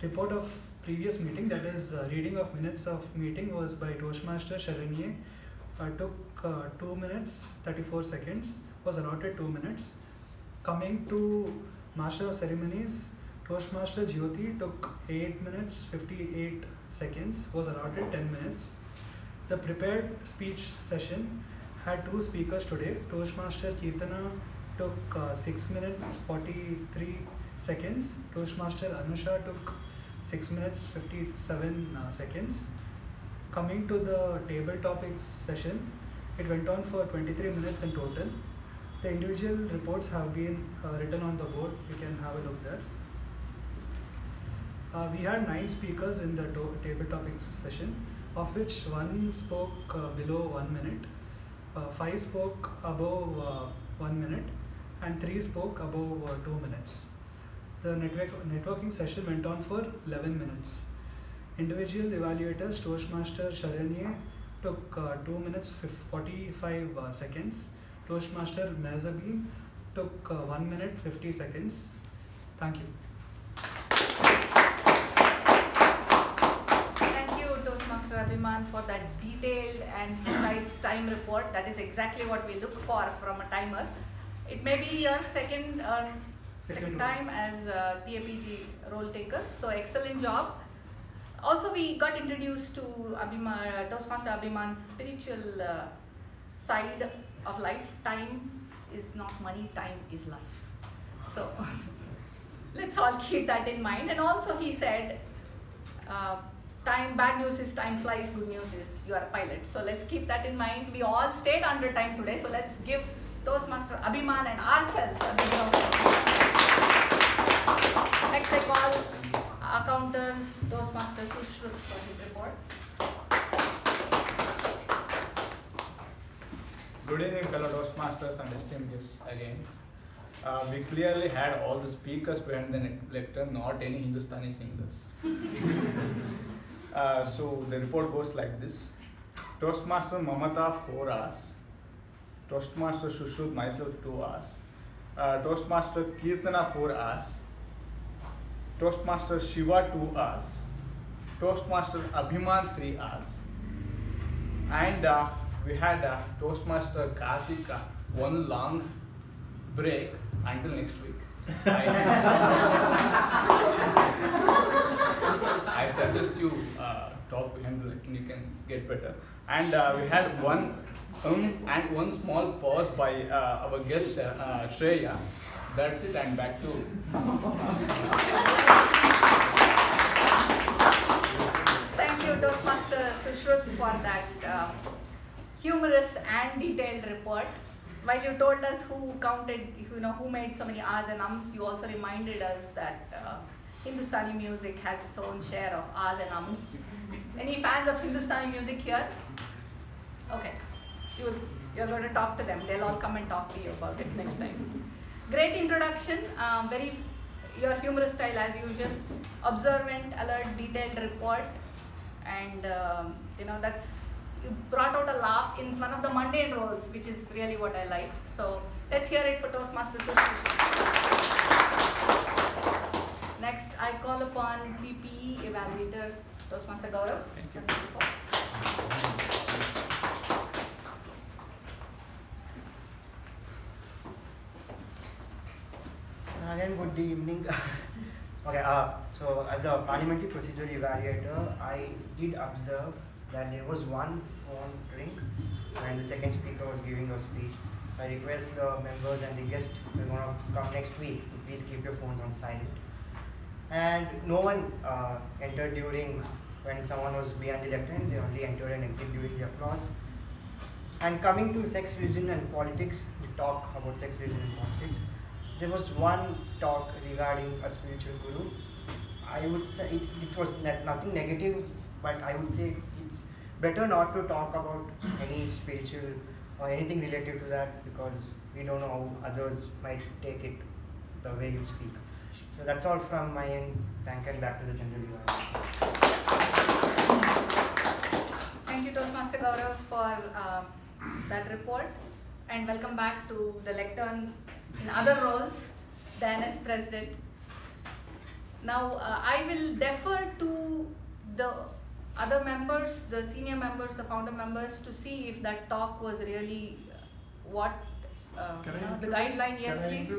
Report of previous meeting, that is uh, reading of minutes of meeting was by Toastmaster Sharanye, uh, took uh, two minutes, 34 seconds, was allotted two minutes. Coming to Master of Ceremonies, Toastmaster Jyothi took 8 minutes 58 seconds, was allotted 10 minutes. The prepared speech session had two speakers today. Toastmaster Keerthana took uh, 6 minutes 43 seconds. Toastmaster Anusha took 6 minutes 57 uh, seconds. Coming to the table topics session, it went on for 23 minutes in total. The individual reports have been uh, written on the board. You can have a look there. Uh, we had nine speakers in the table topics session, of which one spoke uh, below one minute, uh, five spoke above uh, one minute, and three spoke above uh, two minutes. The network networking session went on for 11 minutes. Individual evaluators, Toastmaster Sharanye took uh, 2 minutes 45 seconds. Toastmaster Mehjabin took 1 minute 50 seconds. Thank you. Thank you, Toastmaster Abhimaan, for that detailed and precise time report. That is exactly what we look for from a timer. It may be your second uh, second, Second time as a TAPG role taker, so excellent job. Also, we got introduced to Abhimaan, Toastmaster Abhimaan's spiritual uh, side of life. Time is not money, time is life. So, <laughs> let's all keep that in mind. And also, he said, uh, time bad news is time flies, good news is you are a pilot. So, let's keep that in mind. We all stayed under time today, so let's give Toastmaster Abhimaan and ourselves a big round of applause. Next, I call accountants Toastmaster Sushruth for his report. Good evening, fellow Toastmasters and esteemed guests again. Uh, we clearly had all the speakers behind the lectern, not any Hindustani singers. <laughs> uh, so the report goes like this. Toastmaster Mamatha 4 hours. Toastmaster Sushruth myself 2 hours. Uh, Toastmaster Keerthana 4 hours. Toastmaster Shiva 2 hours. Toastmaster Abhimaan 3 hours. And uh, we had uh, Toastmaster Karthika one long break until next week. I, suggest you uh, talk to him, like, you can get better. And uh, we had one um and one small pause by uh, our guest uh, uh, Shreya. That's it, and back to. Thank you, Toastmaster Sushruth, for that uh, humorous and detailed report. While you told us who counted, you know, who made so many ahs and ums, you also reminded us that uh, Hindustani music has its own share of ahs and ums. Any fans of Hindustani music here? Okay, you, you're going to talk to them. They'll all come and talk to you about it next time. Great introduction, um, very your humorous style as usual, observant, alert, detailed report, and um, you know that's you brought out a laugh in one of the mundane roles, which is really what I like. So let's hear it for Toastmaster Sushi. Next, I call upon PPE evaluator Toastmaster Gaurav. Thank you. Again, good evening. <laughs> okay, uh, so as a parliamentary procedure evaluator, I did observe that there was one phone ring and the second speaker was giving a speech. So I request the members and the guests who are going to come next week please keep your phones on silent. And no one uh, entered during when someone was behind the lectern, they only entered and exit during the applause. And coming to sex, religion, and politics, we talk about sex, religion, and politics. There was one talk regarding a spiritual guru. I would say it, it was nothing negative, but I would say it's better not to talk about any spiritual or anything related to that because we don't know how others might take it the way you speak. So that's all from my end. Thank and back to the general evaluation. Thank you, Toastmaster Gaurav, for uh, that report, and welcome back to the lectern in other roles than as president. Now, uh, I will defer to the other members, the senior members, the founder members, to see if that talk was really uh, what uh, I know, the guideline. Yes, I please.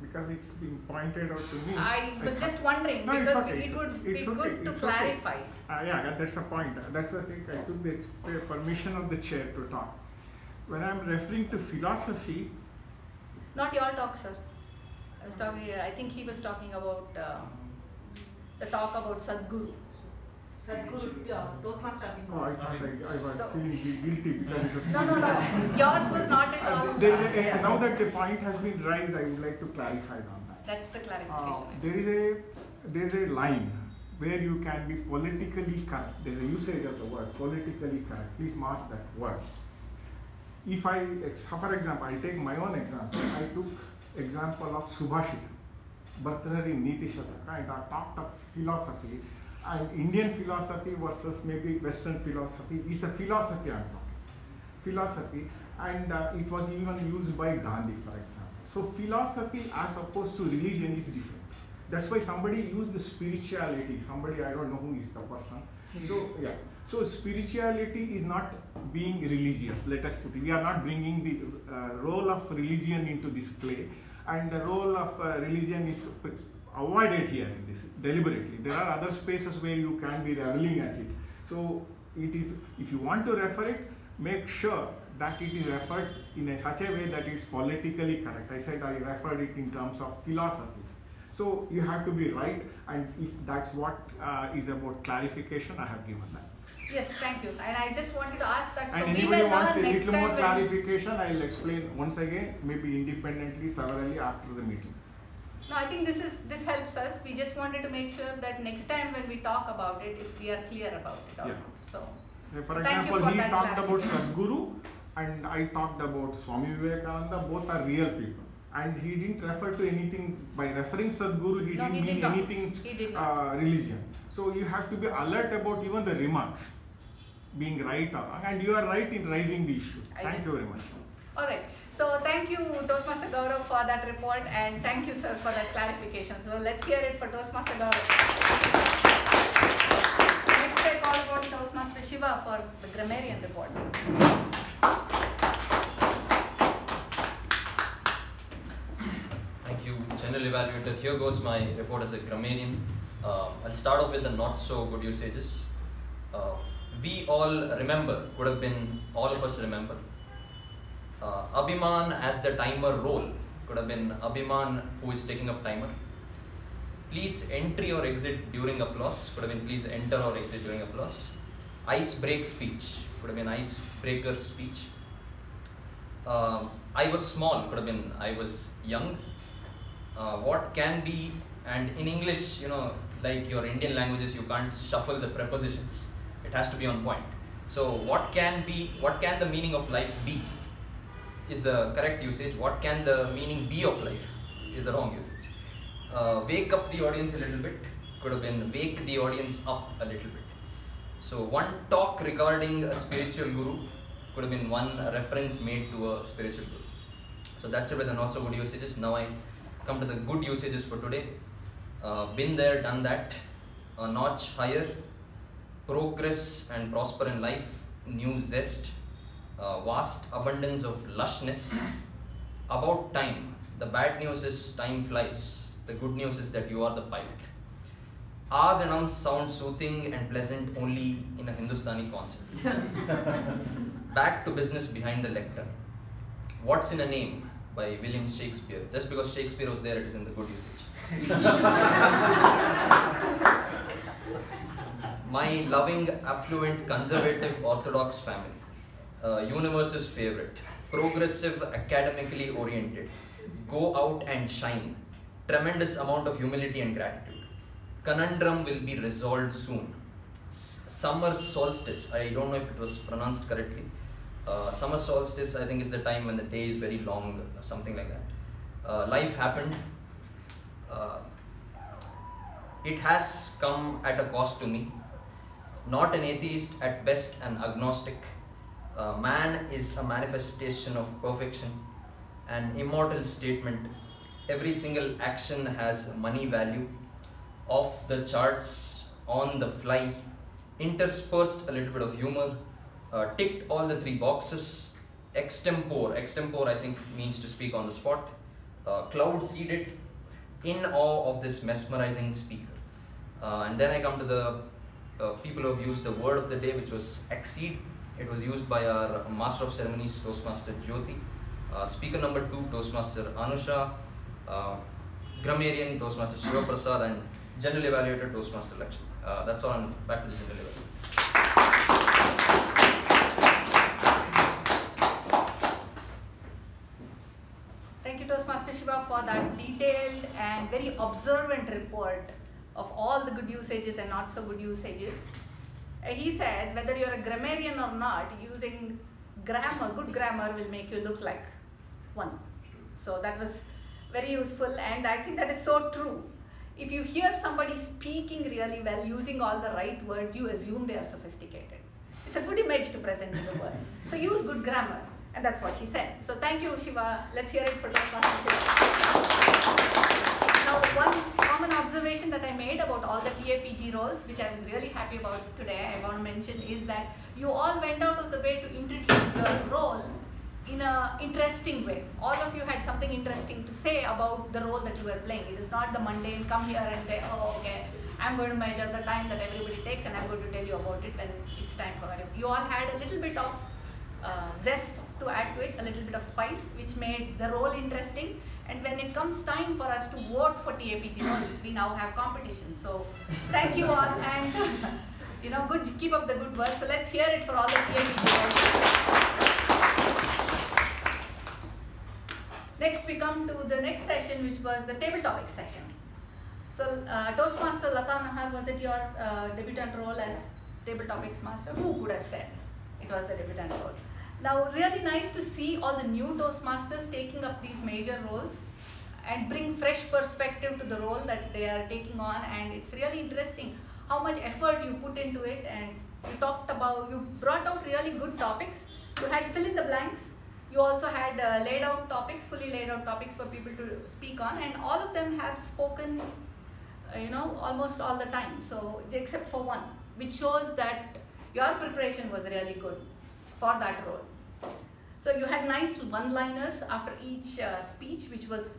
Because it's been pointed out to me. I was just wondering No, because okay, it would be good okay, to it's okay. clarify. Uh, yeah, that's the point. That's the thing. I took the permission of the chair to talk. When I'm referring to philosophy, Not your talk, sir. I was talking. I think he was talking about uh, the talk about Sadhguru. Sadhguru, uh, Toastmaster. oh, I thought I, I was So- feeling guilty because it was No, no, no. <laughs> Yours was not at all. Uh, there is a, yeah. Now that the point has been raised, I would like to clarify on that. That's the Uh, clarification. there is a there is a line where you can be politically correct. There is a usage of the word politically correct. Please mark that word. If I, for example, I take my own example. I took example of Subhashita, Bhartrhari Niti Shataka, and I talked of philosophy. And Indian philosophy versus maybe Western philosophy is a philosophy I'm talking. Philosophy, and uh, it was even used by Gandhi, for example. So philosophy as opposed to religion is different. That's why somebody used the spirituality. Somebody I don't know who is the person. So yeah. So spirituality is not being religious. Let us put it. We are not bringing the uh, role of religion into this play, and the role of uh, religion is avoided here in this deliberately. There are other spaces where you can be reveling at it. So it is. If you want to refer it, make sure that it is referred in a, such a way that it's politically correct. I said I referred it in terms of philosophy. So you have to be right, and if that's what uh, is about clarification, I have given that. Yes, thank you. And I just wanted to ask that. So and we will wants a little more clarification, I'll explain once again, maybe independently, severally after the meeting. No, I think this is this helps us. We just wanted to make sure that next time when we talk about it, if we are clear about it. Yeah. So. Uh, For so example, for he talked about. Sadhguru and I talked about Swami Vivekananda, both are real people. And he didn't refer to anything, by referring Sadhguru, he No, didn't he did mean not. anything He did uh, religion. So you have to be alert about even the remarks being right or wrong. And you are right in raising the issue. I Thank just- you very much. All right. So thank you, Toastmaster Gaurav, for that report, and thank you, sir, for that clarification. So let's hear it for Toastmaster Gaurav. Next, I call upon Toastmaster Shiva for the grammarian report. Thank you, General Evaluator. Here goes my report as a grammarian. Uh, I'll start off with the not so good usages. Uh, we all remember, could have been all of us remember. Uh, Abhimaan as the timer role could have been Abhimaan who is taking up timer. Please entry or exit during applause could have been please enter or exit during applause. Ice break speech could have been ice breaker speech. Um, I was small could have been I was young. Uh, what can be and in English, you know, like your Indian languages, you can't shuffle the prepositions. It has to be on point. So what can be what can the meaning of life be? Is the correct usage. What can the meaning be of life? Is the wrong usage. Uh, wake up the audience a little bit. Could have been wake the audience up a little bit. So one talk regarding a spiritual guru could have been one reference made to a spiritual guru. So that's it with the not so good usages. Now I come to the good usages for today. Uh, been there, done that. A notch higher. Progress and prosper in life. New zest. Uh, vast abundance of lushness. About time. The bad news is time flies. The good news is that you are the pilot. Ahs and ums sound soothing and pleasant only in a Hindustani concert. <laughs> Back to business behind the lectern. What's in a name by William Shakespeare? Just because Shakespeare was there, it is in the good usage. <laughs> My loving, affluent, conservative, orthodox family. Uh, universe's favorite. Progressive, academically oriented. Go out and shine. Tremendous amount of humility and gratitude. Conundrum will be resolved soon. S- summer solstice. I don't know if it was pronounced correctly. Uh, summer solstice, I think, is the time when the day is very long, something like that. Uh, life happened. Uh, it has come at a cost to me. Not an atheist, at best an agnostic. Uh, man is a manifestation of perfection, an immortal statement. Every single action has money value. Off the charts, on the fly, interspersed a little bit of humor, uh, ticked all the three boxes. Extempore, extempore I think means to speak on the spot. Uh, cloud seeded, in awe of this mesmerizing speaker. Uh, and then I come to the uh, people have used the word of the day, which was exceed. It was used by our Master of Ceremonies, Toastmaster Jyothi. Uh, speaker number two, Toastmaster Anusha. Uh, grammarian, Toastmaster Shivaprasad, and General Evaluator, Toastmaster Lakshmi. Uh, that's all, and back to the General Evaluator. Thank you, Toastmaster Shiva, for that detailed and very observant report of all the good usages and not so good usages. Uh, he said whether you're a grammarian or not, using grammar, good grammar will make you look like one. So that was very useful, and I think that is so true. If you hear somebody speaking really well, using all the right words, you assume they are sophisticated. It's a good image to present to the world. So use good grammar. And that's what he said. So thank you, Shiva. Let's hear it for Toastmaster Shiva. Now, one common observation that I made about all the TAPG roles, which I was really happy about today, I want to mention, is that you all went out of the way to introduce the role in an interesting way. All of you had something interesting to say about the role that you were playing. It is not the mundane come here and say, oh, okay, I'm going to measure the time that everybody takes and I'm going to tell you about it when it's time for it. You all had a little bit of uh, zest to add to it, a little bit of spice, which made the role interesting. And when it comes time for us to vote for TAPG roles, <coughs> we now have competition. So thank you all and <laughs> you know, good keep up the good work. So let's hear it for all the TAPG roles. Next we come to the next session which was the table topic session. So uh, Toastmaster Latha Nahar, was it your uh, debutant role as table topics master? Who could have said it was the debutant role? Now, really nice to see all the new Toastmasters taking up these major roles and bring fresh perspective to the role that they are taking on and it's really interesting how much effort you put into it and you talked about, you brought out really good topics. You had fill in the blanks. You also had uh, laid out topics, fully laid out topics for people to speak on and all of them have spoken, uh, you know, almost all the time. So, except for one, which shows that your preparation was really good for that role. So you had nice one-liners after each uh, speech, which was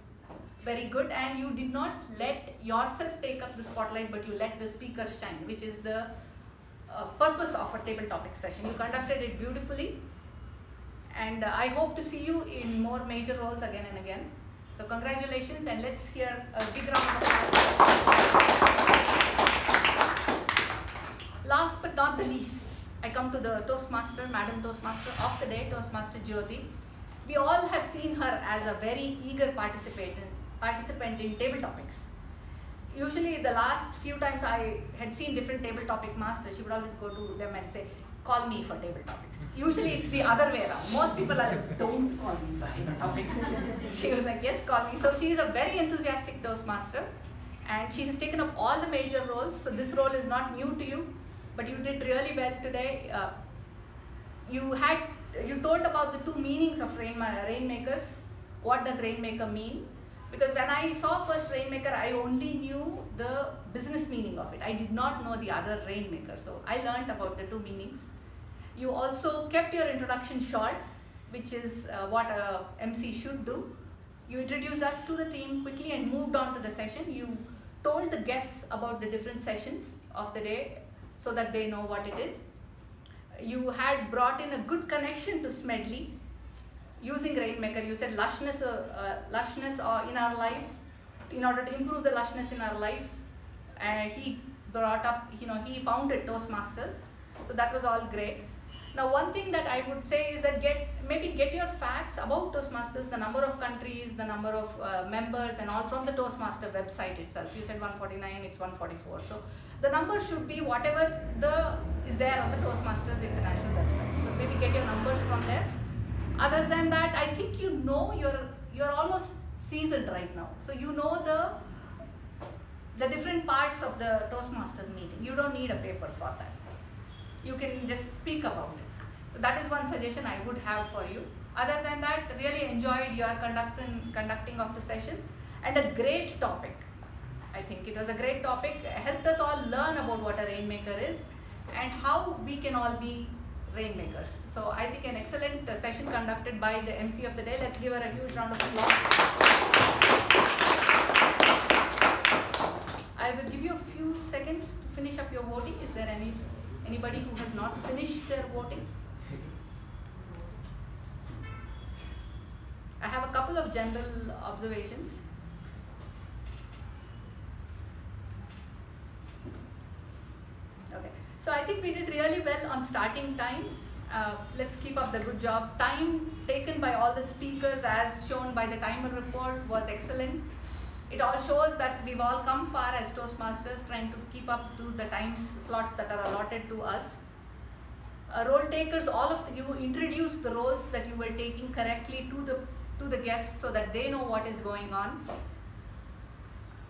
very good, and you did not let yourself take up the spotlight, but you let the speaker shine, which is the uh, purpose of a table topic session. You conducted it beautifully, and uh, I hope to see you in more major roles again and again. So congratulations, and let's hear a big round of applause. Last but not the least, I come to the Toastmaster, Madam Toastmaster of the day, Toastmaster Jyothi. We all have seen her as a very eager participant, participant in table topics. Usually the last few times I had seen different table topic masters, she would always go to them and say, call me for table topics. Usually it's the other way around. Most people are like, don't call me for table topics. <laughs> she was like, yes, call me. So she is a very enthusiastic Toastmaster and she has taken up all the major roles. So this role is not new to you but you did really well today. Uh, you had you told about the two meanings of rain, rainmakers. What does rainmaker mean? Because when I saw first rainmaker, I only knew the business meaning of it. I did not know the other rainmaker. So I learned about the two meanings. You also kept your introduction short, which is uh, what a MC should do. You introduced us to the team quickly and moved on to the session. You told the guests about the different sessions of the day so that they know what it is. You had brought in a good connection to Smedley using Rainmaker. You said lushness, uh, uh, lushness uh, in our lives, in order to improve the lushness in our life. And he brought up, you know, he founded Toastmasters. So that was all great. Now, one thing that I would say is that get maybe get your facts about Toastmasters, the number of countries, the number of uh, members, and all from the Toastmaster website itself. You said 149, it's 144. So the number should be whatever the is there on the Toastmasters International website. So maybe get your numbers from there. Other than that, I think you know you're you're almost seasoned right now. So you know the the different parts of the Toastmasters meeting. You don't need a paper for that. You can just speak about it. So that is one suggestion I would have for you. Other than that, really enjoyed your conducting conducting of the session and a great topic. I think it was a great topic, helped us all learn about what a rainmaker is and how we can all be rainmakers. So I think an excellent session conducted by the MC of the day. Let's give her a huge round of applause. I will give you a few seconds to finish up your voting. Is there any anybody who has not finished their voting? I have a couple of general observations. Okay, so I think we did really well on starting time. Uh, let's keep up the good job. Time taken by all the speakers as shown by the timer report was excellent. It all shows that we've all come far as Toastmasters trying to keep up to the time slots that are allotted to us. Uh, role takers, all of the, you introduced the roles that you were taking correctly to the to the guests so that they know what is going on.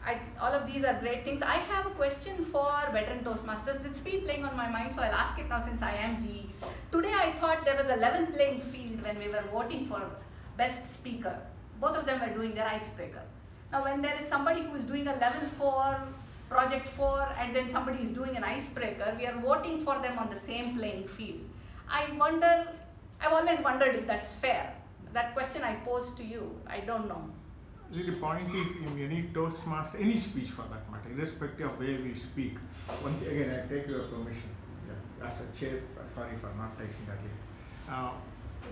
I, all of these are great things. I have a question for veteran Toastmasters. It's been playing on my mind, so I'll ask it now since I am GE. Today I thought there was a level playing field when we were voting for best speaker. Both of them were doing their icebreaker. Now when there is somebody who is doing a level 4, project 4 and then somebody is doing an icebreaker, we are voting for them on the same playing field. I wonder, I've always wondered if that's fair. That question I pose to you, I don't know. See, the point is in any Toastmaster, any speech for that matter, irrespective of where we speak. Thing, again, I take your permission. Yeah, as a chair, sorry for not taking that. Uh,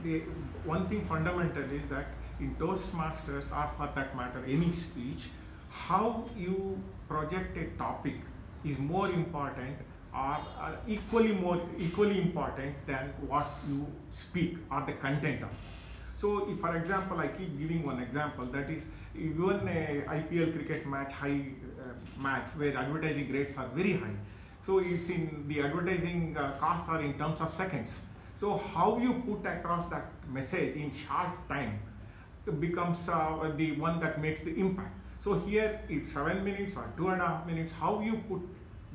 the one thing fundamental is that in Toastmasters, or for that matter, any speech, how you project a topic is more important or, or equally more equally important than what you speak or the content of. So, if for example, I keep giving one example that is even a IPL cricket match, high uh, match where advertising rates are very high. So it's in the advertising uh, costs are in terms of seconds. So how you put across that message in short time becomes uh, the one that makes the impact. So here it's seven minutes or two and a half minutes. How you put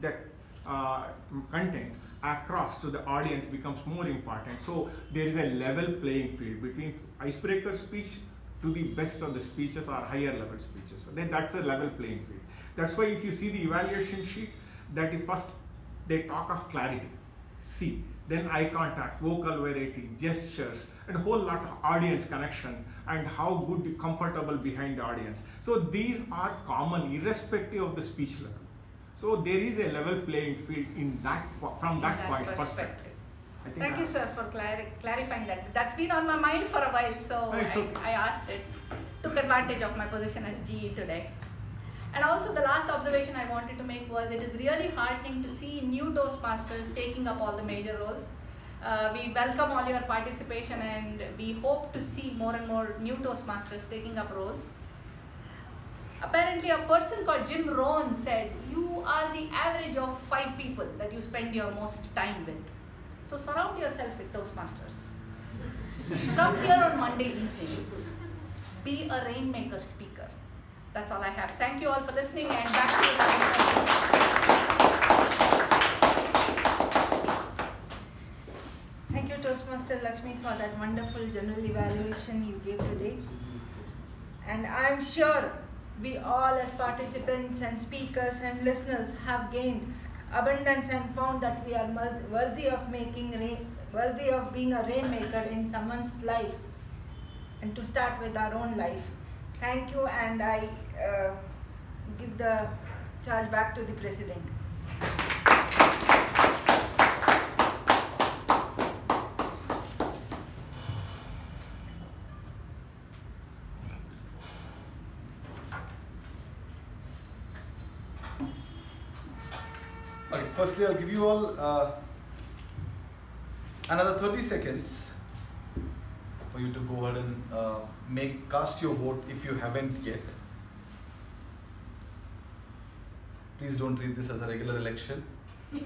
that uh, content across to the audience becomes more important. So there is a level playing field between icebreaker speech to the best of the speeches or higher level speeches. So then that's a level playing field. That's why if you see the evaluation sheet, that is first they talk of clarity, C, then eye contact, vocal variety, gestures, and whole lot of audience connection and how good, comfortable behind the audience. So these are common irrespective of the speech level. So there is a level playing field in that from that, that point perspective. perspective. Thank I- you, sir, for clari- clarifying that. That's been on my mind for a while, so I. I asked it. Took advantage of my position as GE today. And also, the last observation I wanted to make was it is really heartening to see new Toastmasters taking up all the major roles. Uh, we welcome all your participation and we hope to see more and more new Toastmasters taking up roles. Apparently, a person called Jim Rohn said, You are the average of five people that you spend your most time with. So surround yourself with Toastmasters. Come here on Monday evening. Be a rainmaker speaker. That's all I have. Thank you all for listening and back to you. Thank you, Toastmaster Lakshmi, for that wonderful general evaluation you gave today. And I'm sure we all, as participants and speakers and listeners, have gained abundance and found that we are worthy of making rain, worthy of being a rainmaker in someone's life, and to start with our own life. Thank you, and I uh, give the charge back to the president. Okay, firstly, I'll give you all uh, another 30 seconds for you to go ahead and uh, make cast your vote if you haven't yet. Please don't treat this as a regular election. <laughs>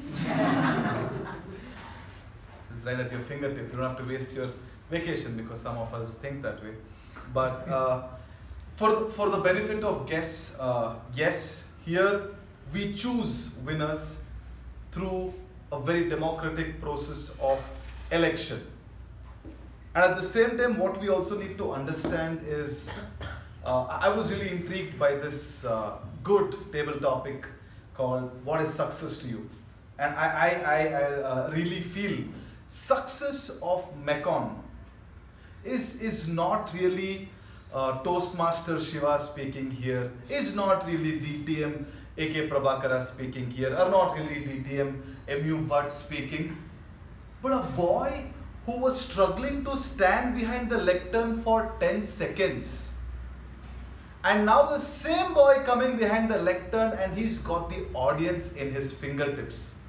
This is right at your fingertip. You don't have to waste your vacation because some of us think that way. But uh, for the, for the benefit of guests, uh, yes, here we choose winners through a very democratic process of election. And at the same time, what we also need to understand is, uh, I was really intrigued by this uh, good table topic called "What is success to you?" And I, I, I, uh, really feel success of Mecon is is not really uh, Toastmaster Shiva speaking here, is not really DTM AK Prabhakara speaking here, or not really DTM MU Bhat speaking, but a boy who was struggling to stand behind the lectern for 10 seconds. And now the same boy coming behind the lectern and he's got the audience in his fingertips.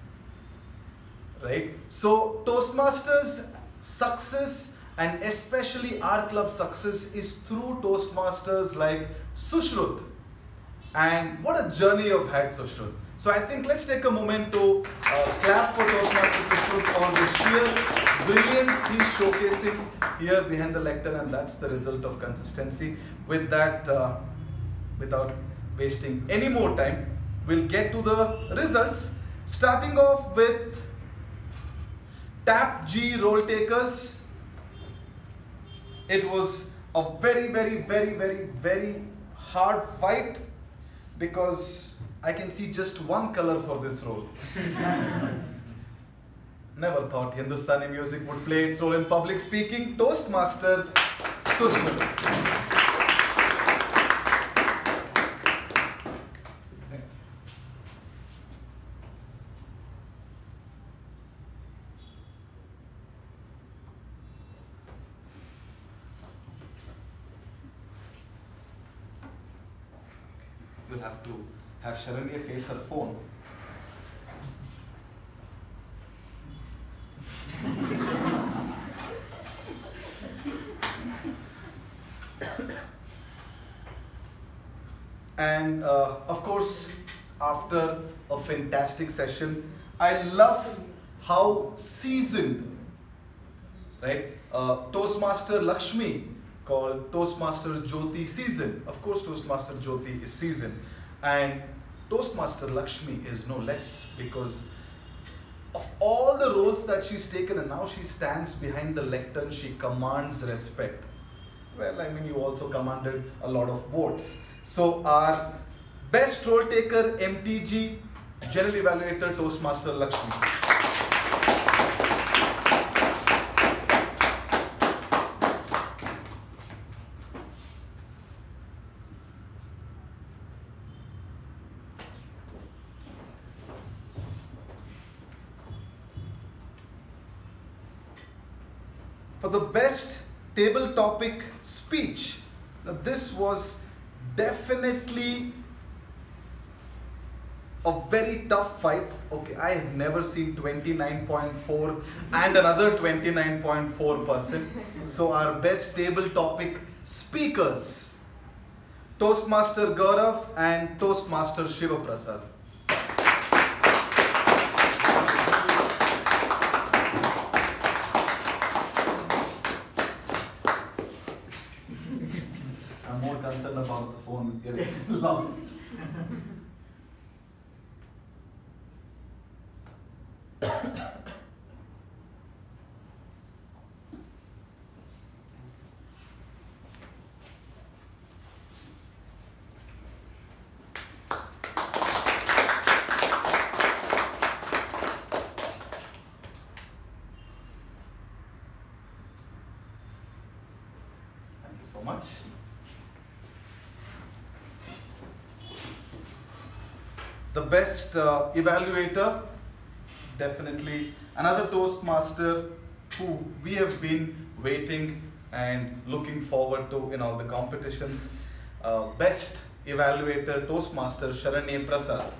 Right? So Toastmasters success and especially our club success is through Toastmasters like Sushruth. And what a journey you've had, Sushruth. So I think let's take a moment to uh, clap for Toastmasters Sushruth for the sheer brilliance he's showcasing here behind the lectern and that's the result of consistency. With that, uh, without wasting any more time, we'll get to the results. Starting off with Tap G role takers. It was a very, very, very, very, very hard fight because I can see just one color for this role. <laughs> Never thought Hindustani music would play its role in public speaking. Toastmaster Sushma. We'll have to face her phone. and uh, of course, after a fantastic session, I love how seasoned right? Uh, Toastmaster Lakshmi called Toastmaster Jyothi Season. Of course, Toastmaster Jyothi is season. And Toastmaster Lakshmi is no less because of all the roles that she's taken and now she stands behind the lectern, she commands respect. Well, I mean, you also commanded a lot of votes. So our best role taker, MTG, General Evaluator, Toastmaster Lakshmi. for the best table topic speech. Now this was definitely a very tough fight. Okay, I have never seen 29.4 and another 29.4 percent. So our best table topic speakers, Toastmaster Gaurav and Toastmaster Shivaprasad. I'm more concerned about the phone getting loud. Thank you so much. The best uh, evaluator, definitely another Toastmaster who we have been waiting and looking forward to in all the competitions. Uh, best evaluator, Toastmaster Sharanye Prasad.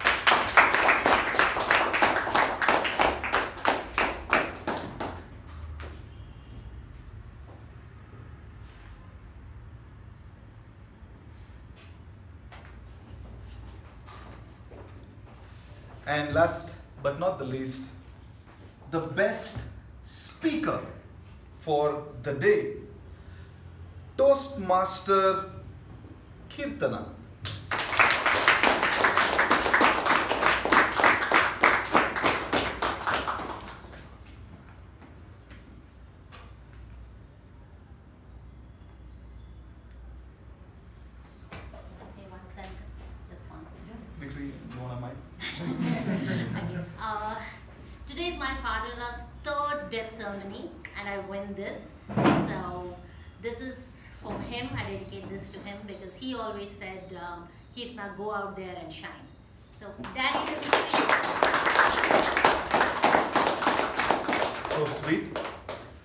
And last but not the least, the best speaker for the day, Toastmaster Keerthana. Say one sentence, just one. Victory, you want a mic? Okay. Uh, today is my father-in-law's third death ceremony, and I win this. So this is for him. I dedicate this to him because he always said, um, "Kirtna, go out there and shine." So, Daddy, this is for you. So sweet.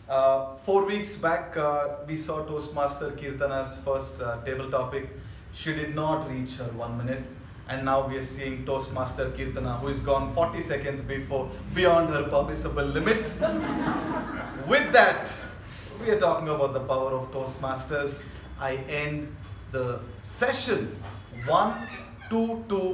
Uh, four weeks back, uh, we saw Toastmaster Keerthana's first uh, table topic. She did not reach her one minute. And now we are seeing Toastmaster Kirtana, who is gone 40 seconds before beyond her permissible limit. <laughs> With that, we are talking about the power of Toastmasters. I end the session one, two, two.